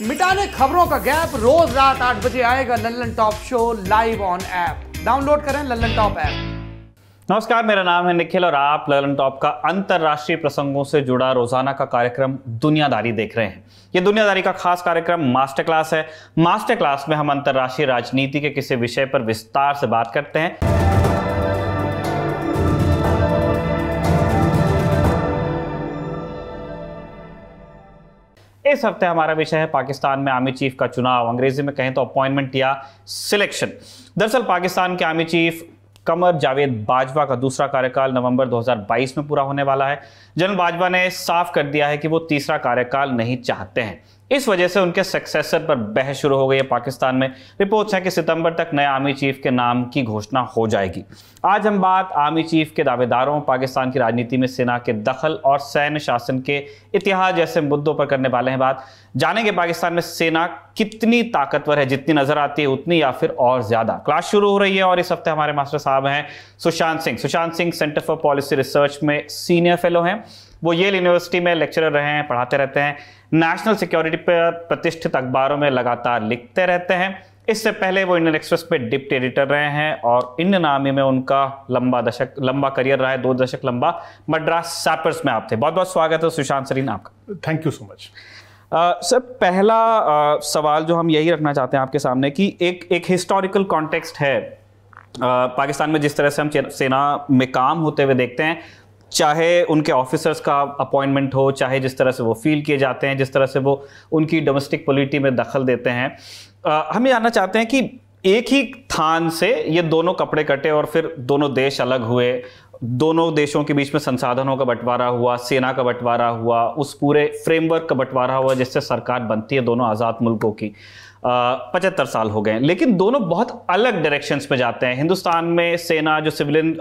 मिटाने खबरों का गैप, रोज रात आठ बजे आएगा Lallan top show live on app. Download करें लल्लन टॉप ऐप। नमस्कार, मेरा नाम है निखिल और आप ललन टॉप का अंतर्राष्ट्रीय प्रसंगों से जुड़ा रोज़ाना का कार्यक्रम दुनियादारी देख रहे हैं। ये दुनियादारी का खास कार्यक्रम मास्टर क्लास है। मास्टर क्लास में हम अंतर्राष्ट्रीय राजनीति के किसी विषय पर विस्तार से बात करते हैं। इस हफ़्ते हमारा विषय है पाकिस्तान में आर्मी चीफ का चुनाव। अंग्रेज़ी में कहें तो अपॉइंटमेंट या सिलेक्शन। दरअसल पाकिस्तान के आर्मी चीफ कमर जावेद बाजवा का दूसरा कार्यकाल नवंबर 2022 में पूरा होने वाला है। जनरल बाजवा ने साफ़ कर दिया है कि वो तीसरा कार्यकाल नहीं चाहते हैं। इस वजह से उनके सक्सेसर पर बहस शुरू हो गई है पाकिस्तान में। रिपोर्ट्स हैं कि सितंबर तक नए आर्मी चीफ के नाम की घोषणा हो जाएगी। आज हम बात आर्मी चीफ के दावेदारों, पाकिस्तान की राजनीति में सेना के दखल और सैन्य शासन के इतिहास जैसे मुद्दों पर करने वाले हैं बात। जानेंगे पाकिस्तान में सेना कितनी ताकतवर है, जितनी नज़र आती है उतनी या फिर और ज़्यादा। क्लास शुरू हो रही है और इस हफ़्ते हमारे मास्टर साहब हैं Sushant Singh. Sushant Singh centre for policy research में सीनियर फेलो हैं। वो येल यूनिवर्सिटी में लेक्चरर रहे हैं पढ़ाते रहते हैं। नेशनल सिक्योरिटी पर प्रतिष्ठित अखबारों में लगातार लिखते रहते हैं। इससे पहले वो इंडियन एक्सप्रेस पे डिप्टी एडिटर रहे हैं और इंडियन आर्मी में उनका लंबा दशक लंबा करियर रहा है दो दशक लंबा। मद्रास सैपर्स में आप थे। बहुत बहुत स्वागत है सुशांत सरीन आपका। Thank you so much sir पहला uh, सवाल जो हम यही रखना चाहते हैं आपके सामने कि एक एक हिस्टोरिकल कॉन्टेक्स्ट है। uh, पाकिस्तान में जिस तरह से हम सेना में काम होते हुए देखते हैं चाहे उनके ऑफिसर्स का अपॉइंटमेंट हो चाहे जिस तरह से वो फील किए जाते हैं जिस तरह से वो उनकी डोमेस्टिक पॉलिटी में दखल देते हैं। आ, हम जानना चाहते हैं कि एक ही थान से ये दोनों कपड़े कटे और फिर दोनों देश अलग हुए। दोनों देशों के बीच में संसाधनों का बंटवारा हुआ सेना का बंटवारा हुआ उस पूरे फ्रेमवर्क का बंटवारा हुआ जिससे सरकार बनती है दोनों आज़ाद मुल्कों की। पचहत्तर साल हो गए लेकिन दोनों बहुत अलग डायरेक्शंस में जाते हैं। हिंदुस्तान में सेना जो सिविलियन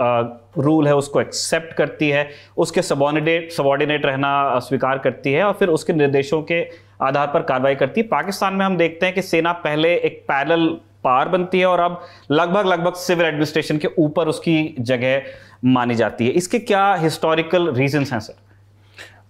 रूल है, उसको एक्सेप्ट करती है, उसके सबॉर्डिनेट सबॉर्डिनेट रहना स्वीकार करती है और फिर उसके निर्देशों के आधार पर कार्रवाई करती है। पाकिस्तान में हम देखते हैं कि सेना पहले एक पैरल पार बनती है और अब लगभग लगभग सिविल एडमिनिस्ट्रेशन के ऊपर उसकी जगह मानी जाती है। इसके क्या हिस्टोरिकल रीजंस हैं सर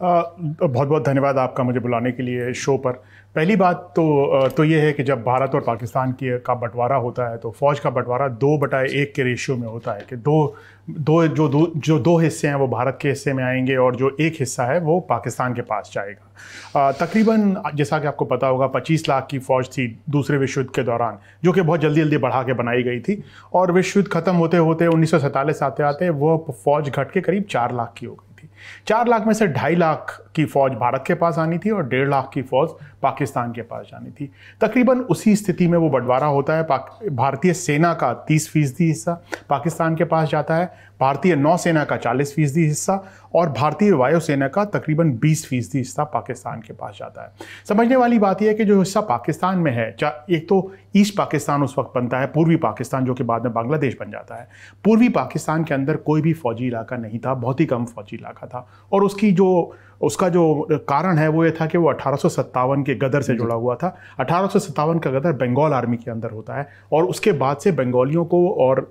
बहुत बहुत धन्यवाद आपका मुझे बुलाने के लिए शो पर। पहली बात तो तो ये है कि जब भारत और पाकिस्तान की का बंटवारा होता है तो फ़ौज का बंटवारा दो बटाए एक के रेशियो में होता है कि दो दो, जो दो जो दो हिस्से हैं वो भारत के हिस्से में आएँगे और जो एक हिस्सा है वो पाकिस्तान के पास जाएगा। तकरीबन जैसा कि आपको पता होगा 25 लाख की फ़ौज थी दूसरे विश्व युद्ध के दौरान, जो कि बहुत जल्दी जल्दी बढ़ा के बनाई गई थी और विश्व युद्ध ख़त्म होते होते उन्नीस सौ सैंतालीस आते आते वो फ़ौज घट के करीब चार लाख की हो गई थी। चार लाख में से ढाई लाख की फौज भारत के पास आनी थी और डेढ़ लाख की फौज पाकिस्तान के पास जानी थी। तकरीबन उसी स्थिति में वो बंटवारा होता है। भारतीय सेना का तीस फ़ीसदी हिस्सा पाकिस्तान के पास जाता है। भारतीय नौसेना का 40 फ़ीसदी हिस्सा और भारतीय वायुसेना का तकरीबन 20 फ़ीसदी हिस्सा पाकिस्तान के पास जाता है। समझने वाली बात यह है कि जो हिस्सा पाकिस्तान में है एक तो ईस्ट पाकिस्तान उस वक्त बनता है, पूर्वी पाकिस्तान जो कि बाद में बांग्लादेश बन जाता है। पूर्वी पाकिस्तान के अंदर कोई भी फौजी इलाका नहीं था, बहुत ही कम फौजी इलाका था और उसकी जो उसका जो कारण है वो ये था कि वो अठारह सौ सत्तावन के गदर से जुड़ा हुआ था। अठारह सौ सत्तावन का गदर बंगाल आर्मी के अंदर होता है और उसके बाद से बंगालियों को और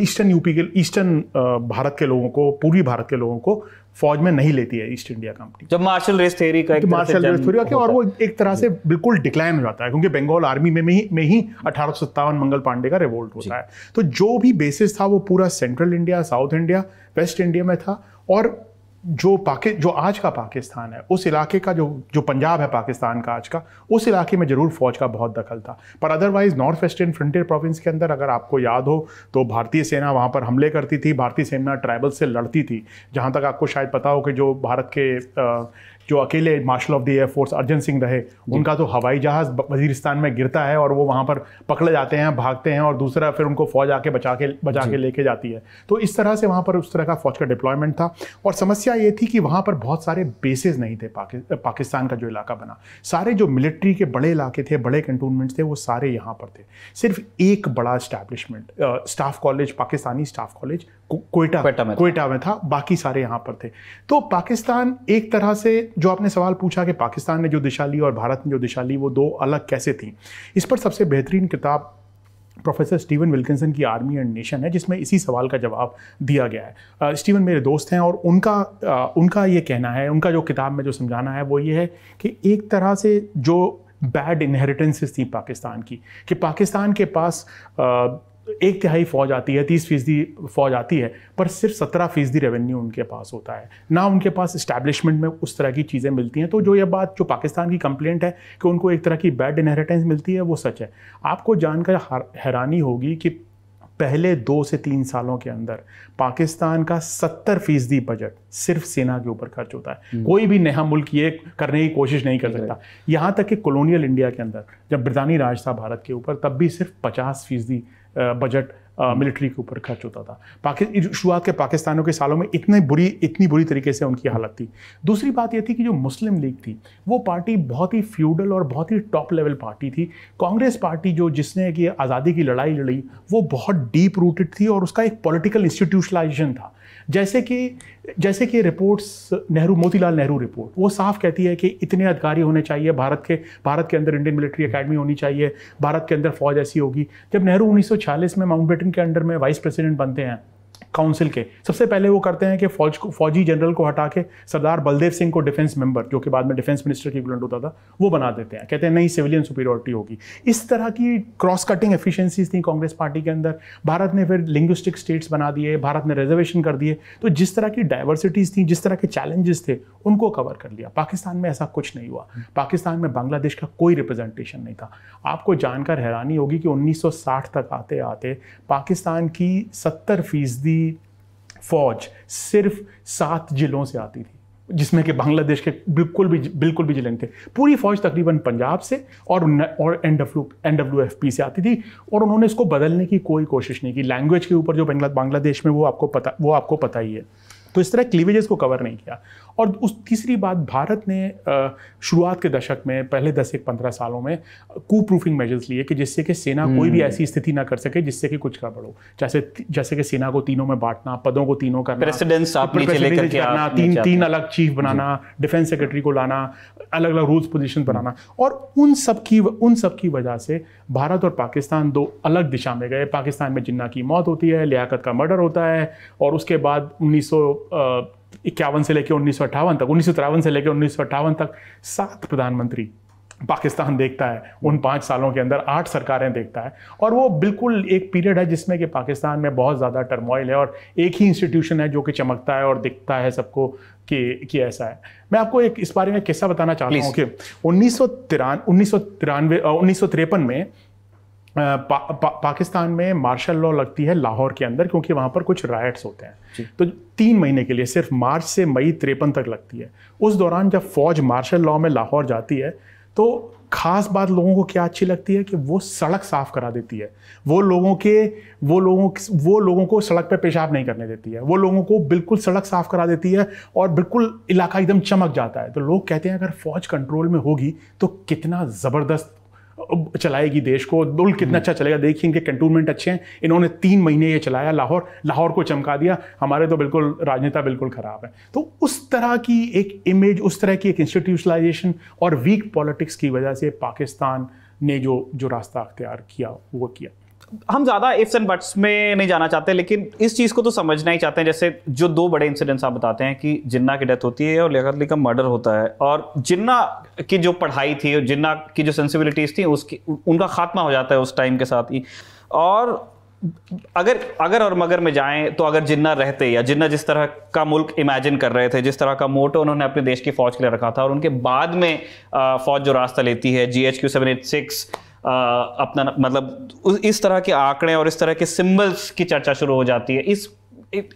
ईस्टर्न यूपी के ईस्टर्न भारत के लोगों को पूर्वी भारत के लोगों को फौज में नहीं लेती है ईस्ट इंडिया कंपनी। जब मार्शल रेस थ्योरी का एक मार्शल रेस थ्योरी का और वो एक तरह से बिल्कुल डिक्लाइन हो जाता है क्योंकि बंगाल आर्मी में ही में ही अठारह सौ सत्तावन मंगल पांडे का रिवोल्ट होता है। तो जो भी बेसिस था वो पूरा central India south India west India में था और जो पाकि, जो आज का पाकिस्तान है, उस इलाके का जो जो पंजाब है पाकिस्तान का आज का, उस इलाके में ज़रूर फ़ौज का बहुत दखल था। पर otherwise north western frontier province के अंदर अगर आपको याद हो तो भारतीय सेना वहाँ पर हमले करती थी, भारतीय सेना ट्राइबल से लड़ती थी। जहाँ तक आपको शायद पता हो कि जो भारत के जो अकेले marshal of the air force Arjan Singh रहे उनका तो हवाई जहाज़ वजीरिस्तान में गिरता है और वो वहाँ पर पकड़े जाते हैं भागते हैं और दूसरा फिर उनको फौज आके बचा के बचा के लेके जाती है। तो इस तरह से वहाँ पर उस तरह का फौज का डिप्लॉयमेंट था और समस्या ये थी कि वहाँ पर बहुत सारे बेसिस नहीं थे पाकि, पाकिस्तान का जो इलाका बना। सारे जो मिलिट्री के बड़े इलाके थे बड़े कंटोनमेंट्स थे वो सारे यहाँ पर थे। सिर्फ़ एक बड़ा establishment staff college Pakistani staff college Quetta Quetta में था। बाकी सारे यहाँ पर थे। तो पाकिस्तान एक तरह से जो आपने सवाल पूछा कि पाकिस्तान ने जो दिशा ली और भारत ने जो दिशा ली वो दो अलग कैसे थी? इस पर सबसे बेहतरीन किताब प्रोफेसर स्टीवन विल्किंसन की आर्मी एंड नेशन है जिसमें इसी सवाल का जवाब दिया गया है। स्टीवन मेरे दोस्त हैं और उनका आ, उनका ये कहना है उनका जो किताब में जो समझाना है वो ये है कि एक तरह से जो बैड इनहेरिटेंसेस थी पाकिस्तान की कि पाकिस्तान के पास आ, एक तिहाई फौज आती है तीस फ़ीसदी फौज आती है पर सिर्फ़ सत्रह फ़ीसदी रेवेन्यू उनके पास होता है। ना उनके पास इस्टेब्लिशमेंट में उस तरह की चीज़ें मिलती हैं तो जो ये बात जो पाकिस्तान की कंप्लेंट है कि उनको एक तरह की बैड इनहेरिटेंस मिलती है वो सच है। आपको जानकर हैरानी होगी कि पहले दो से तीन सालों के अंदर पाकिस्तान का सत्तर फ़ीसदी बजट सिर्फ़ सेना के ऊपर खर्च होता है। हम्म। कोई भी नया मुल्क ये करने की कोशिश नहीं कर सकता। यहाँ तक कि कॉलोनियल इंडिया के अंदर जब ब्रितानी राज था भारत के ऊपर तब भी सिर्फ़ पचास फ़ीसदी बजट मिलिट्री के ऊपर खर्च होता था। पाकि शुरुआत के पाकिस्तानों के सालों में इतने बुरी, इतनी बुरी तरीके से उनकी हालत थी। दूसरी बात यह थी कि जो मुस्लिम लीग थी, वो पार्टी बहुत ही फ्यूडल और बहुत ही टॉप लेवल पार्टी थी। कांग्रेस पार्टी जो जिसने कि आज़ादी की लड़ाई लड़ी, वो बहुत डीप रूटेड थी और उसका एक पॉलिटिकल इंस्टीट्यूशलाइजेशन था। जैसे कि जैसे कि रिपोर्ट्स नेहरू, मोतीलाल नेहरू रिपोर्ट वो साफ़ कहती है कि इतने अधिकारी होने चाहिए, भारत के भारत के अंदर इंडियन मिलिट्री अकेडमी होनी चाहिए, भारत के अंदर फौज ऐसी होगी। जब नेहरू 1946 में माउंटबेटन के अंडर में वाइस प्रेसिडेंट बनते हैं काउंसिल के। सबसे पहले वो करते हैं कि फौज को फौजी जनरल को हटा के सरदार बलदेव सिंह को डिफेंस मेंबर जो कि बाद में डिफेंस मिनिस्टर की इक्वलेंट होता था वो बना देते हैं। कहते हैं नहीं सिविलियन सुपीरियोरिटी होगी। इस तरह की क्रॉस कटिंग एफिशिएंसीज थी कांग्रेस पार्टी के अंदर। भारत ने फिर लिंग्विस्टिक स्टेट्स बना दिए भारत ने रिजर्वेशन कर दिए। तो जिस तरह की डाइवर्सिटीज़ थी जिस तरह के चैलेंजेस थे उनको कवर कर लिया। पाकिस्तान में ऐसा कुछ नहीं हुआ। पाकिस्तान में बांग्लादेश का कोई रिप्रेजेंटेशन नहीं था। आपको जानकर हैरानी होगी कि 1960 तक आते आते पाकिस्तान की सत्तर फ़ीसदी फौज सिर्फ़ सात जिलों से आती थी, जिसमें कि बांग्लादेश के बिल्कुल भी बिल्कुल भी ज़िले थे। पूरी फौज तकरीबन पंजाब से और और N W N W F P से आती थी और उन्होंने इसको बदलने की कोई कोशिश नहीं की। लैंग्वेज के ऊपर जो बांग्लादेश में वो आपको पता, वो आपको पता ही है। तो इस तरह क्लीवेजेस को कवर नहीं किया। और उस तीसरी बात भारत ने शुरुआत के दशक में पहले दस एक पंद्रह सालों में कू प्रूफिंग मेजर्स लिए कि जिससे कि सेना कोई भी हम्म। ऐसी स्थिति ना कर सके जिससे कि कुछ गड़बड़ हो जैसे जैसे कि सेना को तीनों में बांटना पदों को तीनों करना करना तीन तीन अलग चीफ बनाना डिफेंस सेक्रेटरी को लाना अलग अलग रूल्स पोजिशन बनाना। और उन सब की उन सब की वजह से भारत और पाकिस्तान दो अलग दिशा में गए। पाकिस्तान में जिन्ना की मौत होती है लियाकत का मर्डर होता है और उसके बाद उन्नीस सौ इक्यावन से लेकर उन्नीस सौ अठावन तक उन्नीस से लेकर उन्नीस सौ अठावन तक सात प्रधानमंत्री पाकिस्तान देखता है उन पाँच सालों के अंदर आठ सरकारें देखता है। और वो बिल्कुल एक पीरियड है जिसमें कि पाकिस्तान में बहुत ज़्यादा टर्मोइल है और एक ही इंस्टीट्यूशन है जो कि चमकता है और दिखता है सबको कि कि ऐसा है। मैं आपको एक इस बारे में किस्सा बताना चाहता हूँ कि उन्नीस सौ तिरान उन्नीस सौ तिरानवे उन्नीस सौ तिरपन में पा, पा, पाकिस्तान में मार्शल लॉ लगती है लाहौर के अंदर क्योंकि वहाँ पर कुछ राइट्स होते हैं। तो तीन महीने के लिए सिर्फ़ मार्च से मई तिरपन तक लगती है। उस दौरान जब फौज मार्शल लॉ में लाहौर जाती है तो खास बात लोगों को क्या अच्छी लगती है कि वो सड़क साफ़ करा देती है। वो लोगों के वो लोगों वो लोगों को सड़क पे पेशाब नहीं करने देती है। वो लोगों को बिल्कुल सड़क साफ़ करा देती है और बिल्कुल इलाका एकदम चमक जाता है। तो लोग कहते हैं अगर फौज कंट्रोल में होगी तो कितना ज़बरदस्त चलाएगी देश को दुल कितना हम्म। अच्छा चलेगा देखिए इनके कंटोनमेंट अच्छे हैं। इन्होंने तीन महीने ये चलाया लाहौर लाहौर को चमका दिया। हमारे तो बिल्कुल राजनेता बिल्कुल ख़राब है। तो उस तरह की एक इमेज उस तरह की एक इंस्टीट्यूशलाइजेशन और वीक पॉलिटिक्स की वजह से पाकिस्तान ने जो जो रास्ता अख्तियार किया वो किया। हम ज़्यादा इफ्स एंड बट्स में नहीं जाना चाहते, लेकिन इस चीज़ को तो समझना ही चाहते हैं। जैसे जो दो बड़े इंसिडेंट्स आप बताते हैं कि जिन्ना की डेथ होती है और लियाकत अली का मर्डर होता है, और जिन्ना की जो पढ़ाई थी और जिन्ना की जो सेंसिबिलिटीज़ थी, उसकी, उनका खात्मा हो जाता है उस टाइम के साथ ही। और अगर अगर और मगर में जाएँ तो अगर जिन्ना रहते या जिन्ना जिस तरह का मुल्क इमेजिन कर रहे थे, जिस तरह का मोटो उन्होंने अपने देश की फौज के लिए रखा था, और उनके बाद में फौज जो रास्ता लेती है G H Q seven eight six अपना मतलब इस तरह के आंकड़े और इस तरह के सिंबल्स की चर्चा शुरू हो जाती है। इस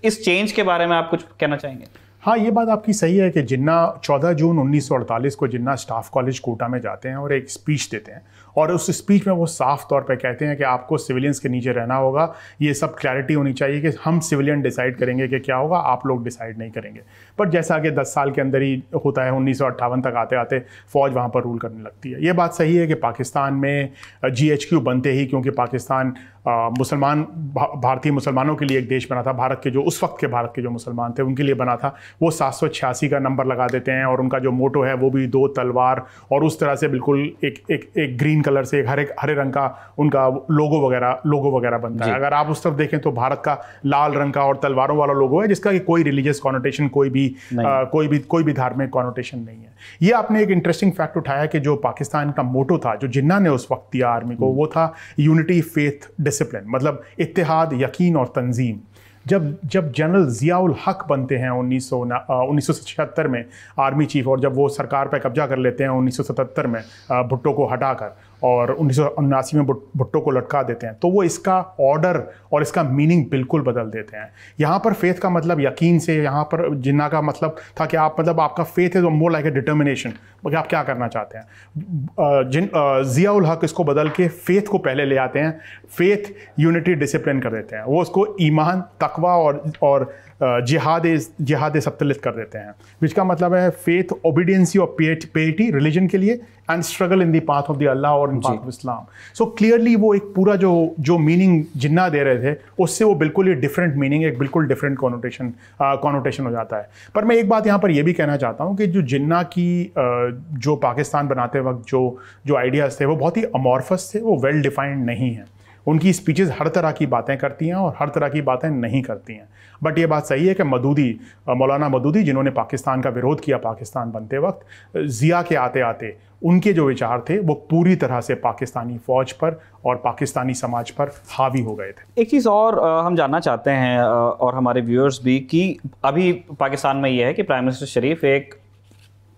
इस चेंज के बारे में आप कुछ कहना चाहेंगे? हाँ ये बात आपकी सही है कि जिन्ना 14 जून 1948 को जिन्ना स्टाफ कॉलेज कोटा में जाते हैं और एक स्पीच देते हैं और उस स्पीच में वो साफ़ तौर पे कहते हैं कि आपको सिविलियंस के नीचे रहना होगा। ये सब क्लैरिटी होनी चाहिए कि हम सिविलियन डिसाइड करेंगे कि क्या होगा, आप लोग डिसाइड नहीं करेंगे। बट जैसा कि 10 साल के अंदर ही होता है, उन्नीस सौ अट्ठावन तक आते आते फ़ौज वहाँ पर रूल करने लगती है। ये बात सही है कि पाकिस्तान में जीएचक्यू बनते ही, क्योंकि पाकिस्तान मुसलमान भा, भारतीय मुसलमानों के लिए एक देश बना था। भारत के जो उस वक्त के भारत के जो मुसलमान थे उनके लिए बना था। वो सात सौ छियासी का नंबर लगा देते हैं और उनका जो मोटो है वो भी दो तलवार और उस तरह से बिल्कुल एक एक एक ग्रीन कलर से एक हरे हरे रंग का उनका लोगो वगैरह लोगो वगैरह बनता है। अगर आप उस तरफ़ देखें तो भारत का लाल रंग का और तलवारों वाला लोगो है जिसका कि कोई रिलीजियस कॉनोटेशन कोई भी आ, कोई भी कोई भी धार्मिक कॉनोटेशन नहीं है। ये आपने एक इंटरेस्टिंग फैक्ट उठाया कि जो पाकिस्तान का मोटो था जो जिन्ना ने उस वक्त दिया आर्मी को वो था यूनिटी फेथ डिसिप्लिन मतलब इतिहाद यकीन और तंजीम। जब जब जनरल जियाउल हक बनते हैं उन्नीस सौ उन्नीस में आर्मी चीफ और जब वो सरकार पर कब्जा कर लेते हैं उन्नीस सौ सतहत्तर में भुट्टो को हटाकर और उन्नीस में भुट्टो को लटका देते हैं। तो वो इसका ऑर्डर और इसका मीनिंग बिल्कुल बदल देते हैं। यहाँ पर फेथ का मतलब यकीन से, यहाँ पर जिन्ना का मतलब था कि आप मतलब आपका फेथ तो मोर लाइक ए डिटर्मिनेशन कि आप क्या करना चाहते हैं। जिन जियाउल हक इसको बदल के फेथ को पहले ले आते हैं। फेथ यूनिटी डिसिप्लिन कर देते हैं। वो उसको ईमान, तकवा और और जिहाद जिहाद सप्तलित कर देते हैं जिसका मतलब है फेथ ओबीडियंसी और पेटी रिलीजन के लिए and struggle in the path of the Allah और in path of Islam so clearly वो एक पूरा जो जो मीनिंग जिन्ना दे रहे थे उससे वो बिल्कुल ही डिफरेंट मीनिंग एक बिल्कुल डिफरेंट कॉनोटेशन कॉनोटेशन हो जाता है. पर मैं एक बात यहाँ पर यह भी कहना चाहता हूँ कि जो जिन्ना की uh, जो पाकिस्तान बनाते वक्त जो जो आइडियाज़ थे वो बहुत ही अमॉर्फस थे वो वेल डिफाइंड नहीं है. उनकी स्पीचेस हर तरह की बातें करती हैं और हर तरह की बातें नहीं करती हैं। बट ये बात सही है कि मदूदी मौलाना मदूदी जिन्होंने पाकिस्तान का विरोध किया पाकिस्तान बनते वक्त ज़िया के आते आते उनके जो विचार थे वो पूरी तरह से पाकिस्तानी फ़ौज पर और पाकिस्तानी समाज पर हावी हो गए थे। एक चीज़ और हम जानना चाहते हैं और हमारे व्यूअर्स भी कि अभी पाकिस्तान में ये है कि प्राइम मिनिस्टर शरीफ एक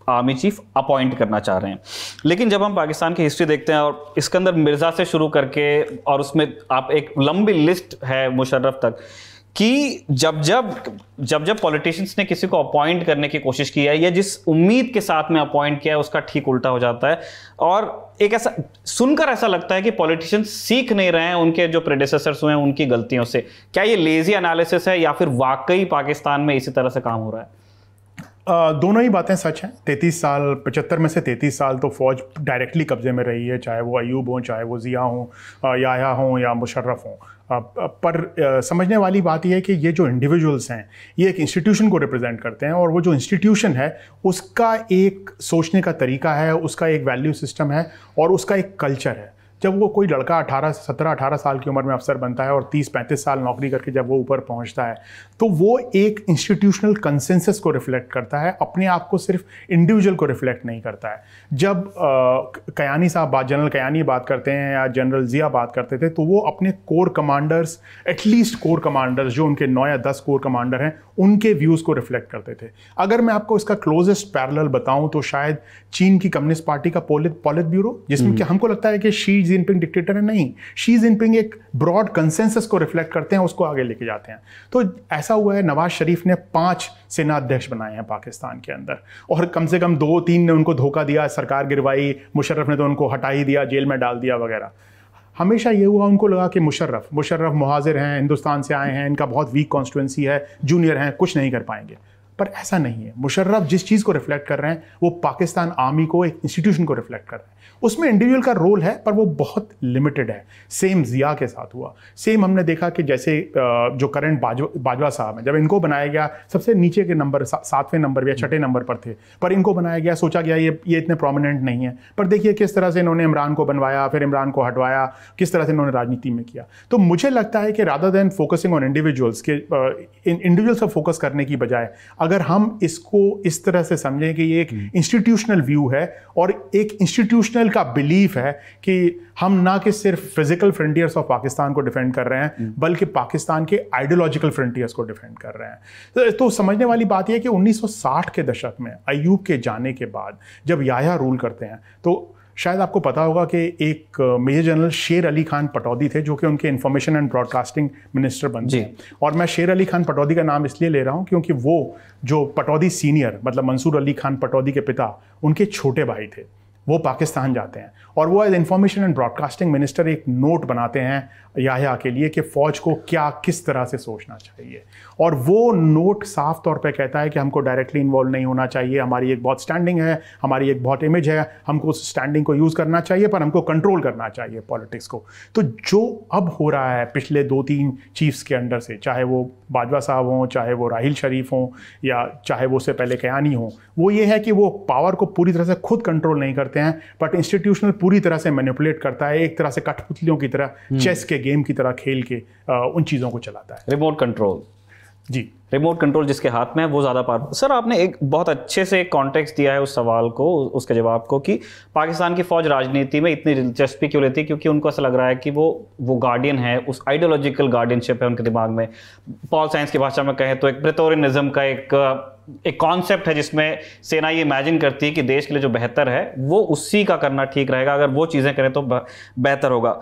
आर्मी चीफ अपॉइंट करना चाह रहे हैं। लेकिन जब हम पाकिस्तान की हिस्ट्री देखते हैं और इसके अंदर मिर्ज़ा से शुरू करके और उसमें आप एक लंबी लिस्ट है मुशर्रफ तक कि जब जब जब जब पॉलिटिशियंस ने किसी को अपॉइंट करने की कोशिश की है या जिस उम्मीद के साथ में अपॉइंट किया है, उसका ठीक उल्टा हो जाता है। और एक ऐसा, सुनकर ऐसा लगता है कि पॉलिटिशियंस सीख नहीं रहे हैं, उनके जो प्रेडिसेसर्स हुए हैं, उनकी गलतियों से। क्या ये लेजी एनालिसिस है या फिर वाकई पाकिस्तान में इसी तरह से काम हो रहा है? दोनों ही बातें सच हैं। तैतीस साल, पचहत्तर में से तैतीस साल तो फ़ौज डायरेक्टली कब्ज़े में रही है, चाहे वो अयूब हों, चाहे वो ज़िया हों याया हों या मुशर्रफ हों। पर समझने वाली बात यह है कि ये जो इंडिविजुअल्स हैं, ये एक इंस्टीट्यूशन को रिप्रेजेंट करते हैं और वो जो इंस्टीट्यूशन है, उसका एक सोचने का तरीका है, उसका एक वैल्यू सिस्टम है और उसका एक कल्चर है। जब वो कोई लड़का अठारह सत्रह अठारह साल की उम्र में अफसर बनता है और तीस पैंतीस साल नौकरी करके जब वो ऊपर पहुँचता है तो वो एक इंस्टीट्यूशनल कंसेंसस को रिफ्लेक्ट करता है अपने आप को सिर्फ़ इंडिविजुअल को रिफ्लेक्ट नहीं करता है जब कयानी साहब बात जनरल कयानी बात करते हैं या जनरल जिया बात करते थे तो वो अपने core commanders at least core commanders जो उनके नौ या दस कोर कमांडर हैं उनके व्यूज़ को रिफ्लेक्ट करते थे अगर मैं आपको इसका क्लोजेस्ट पैरल बताऊँ तो शायद चीन की कम्युनिस्ट पार्टी का पॉलिट पॉलिट ब्यूरो जिसमें हम्म। कि हमको लगता है कि शी जिनपिंग डिक्टेटर है? नहीं. शी जिनपिंग एक ब्रॉड कंसेंसस को रिफ्लेक्ट करते हैं, उसको आगे लेके जाते हैं. तो ऐसा हुआ है, नवाज़ शरीफ ने पाँच सेनाध्यक्ष बनाए हैं पाकिस्तान के अंदर. और कम से कम दो तीन ने उनको धोखा दिया, सरकार गिरवाई, मुशर्रफ ने तो उनको हटा ही दिया, जेल में डाल दिया वगैरह. हमेशा ये हुआ, उनको लगा कि मुशर्रफ मुशर्रफ मुहाजिर हैं, हिंदुस्तान से आए हैं, इनका बहुत वीक कॉन्स्टिट्युएंसी है जूनियर हैं, कुछ नहीं कर पाएँगे. पर ऐसा नहीं है। मुशर्रफ जिस चीज़ को रिफ्लेक्ट कर रहे हैं वो पाकिस्तान आर्मी को एक इंस्टीट्यूशन को रिफ्लेक्ट कर रहे हैं। उसमें इंडिविजुअल का रोल है पर वो बहुत लिमिटेड है। सेम जिया के साथ हुआ। सेम हमने देखा कि जैसे जो करंट बाजवा बाजवा साहब हैं जब इनको बनाया गया सबसे नीचे के नंबर सा, सातवें नंबर या छठे नंबर पर थे। पर इनको बनाया गया सोचा गया ये ये इतने प्रोमिनेंट नहीं है। पर देखिए किस तरह से इन्होंने इमरान को बनवाया फिर इमरान को हटवाया किस तरह से इन्होंने राजनीति में किया। तो मुझे लगता है कि rather than focusing on individuals के इंडिविजुअल्स पर फोकस करने की बजाय अगर हम इसको इस तरह से समझें कि ये एक इंस्टीट्यूशनल हम्म। व्यू है और एक इंस्टीट्यूशनल का बिलीफ है कि हम ना कि सिर्फ़ फ़िज़िकल फ्रंटियर्स ऑफ़ पाकिस्तान को डिफेंड कर रहे हैं हम्म। बल्कि पाकिस्तान के आइडियोलॉजिकल फ्रंटियर्स को डिफेंड कर रहे हैं तो, तो समझने वाली बात यह कि 1960 के दशक में अयूब के जाने के बाद जब याया रूल करते हैं तो शायद आपको पता होगा कि एक मेजर जनरल शेर अली खान पटौदी थे जो कि उनके इन्फॉर्मेशन एंड ब्रॉडकास्टिंग मिनिस्टर बन हैं और मैं शेर अली खान पटौदी का नाम इसलिए ले रहा हूँ क्योंकि वो जो पटौदी सीनियर मतलब मंसूर अली खान पटौदी के पिता उनके छोटे भाई थे। वो पाकिस्तान जाते हैं। और वो as information and broadcasting minister एक नोट बनाते हैं याहिया के लिए कि फ़ौज को क्या, किस तरह से सोचना चाहिए। और वो नोट साफ़ तौर पे कहता है कि हमको डायरेक्टली इन्वॉल्व नहीं होना चाहिए, हमारी एक बहुत स्टैंडिंग है, हमारी एक बहुत इमेज है, हमको उस स्टैंडिंग को यूज़ करना चाहिए, पर हमको कंट्रोल करना चाहिए पॉलिटिक्स को। तो जो अब हो रहा है पिछले दो तीन चीफ्स के अंडर से, चाहे वो बाजवा साहब हों, चाहे वो राहिल शरीफ हों, या चाहे वो उससे पहले कयानी हों, वो ये है कि वो पावर को पूरी तरह से खुद कंट्रोल नहीं करते। हैं बट इंस्टीट्यूशनल पूरी तरह से मैनिपुलेट करता है एक तरह से कठपुतलियों की तरह चेस हम्म। के गेम की तरह खेल के उन चीज़ों को चलाता है। रिमोट कंट्रोल जी। रिमोट कंट्रोल जिसके हाथ में है वो ज़्यादा पावर सर आपने एक बहुत अच्छे से एक कॉन्टेक्स्ट दिया है उस सवाल को उसके जवाब को कि पाकिस्तान की फौज राजनीति में इतनी दिलचस्पी क्यों लेती है? क्योंकि उनको ऐसा लग रहा है कि वो वो गार्डियन है उस आइडियोलॉजिकल गार्डियनशिप है उनके दिमाग में। पॉल साइंस की भाषा में कहें तो एक प्रेटोरियनिज्म का एक एक कॉन्सेप्ट है जिसमें सेना ये इमेजिन करती है कि देश के लिए जो बेहतर है वो उसी का करना ठीक रहेगा। अगर वो चीज़ें करें तो बेहतर होगा।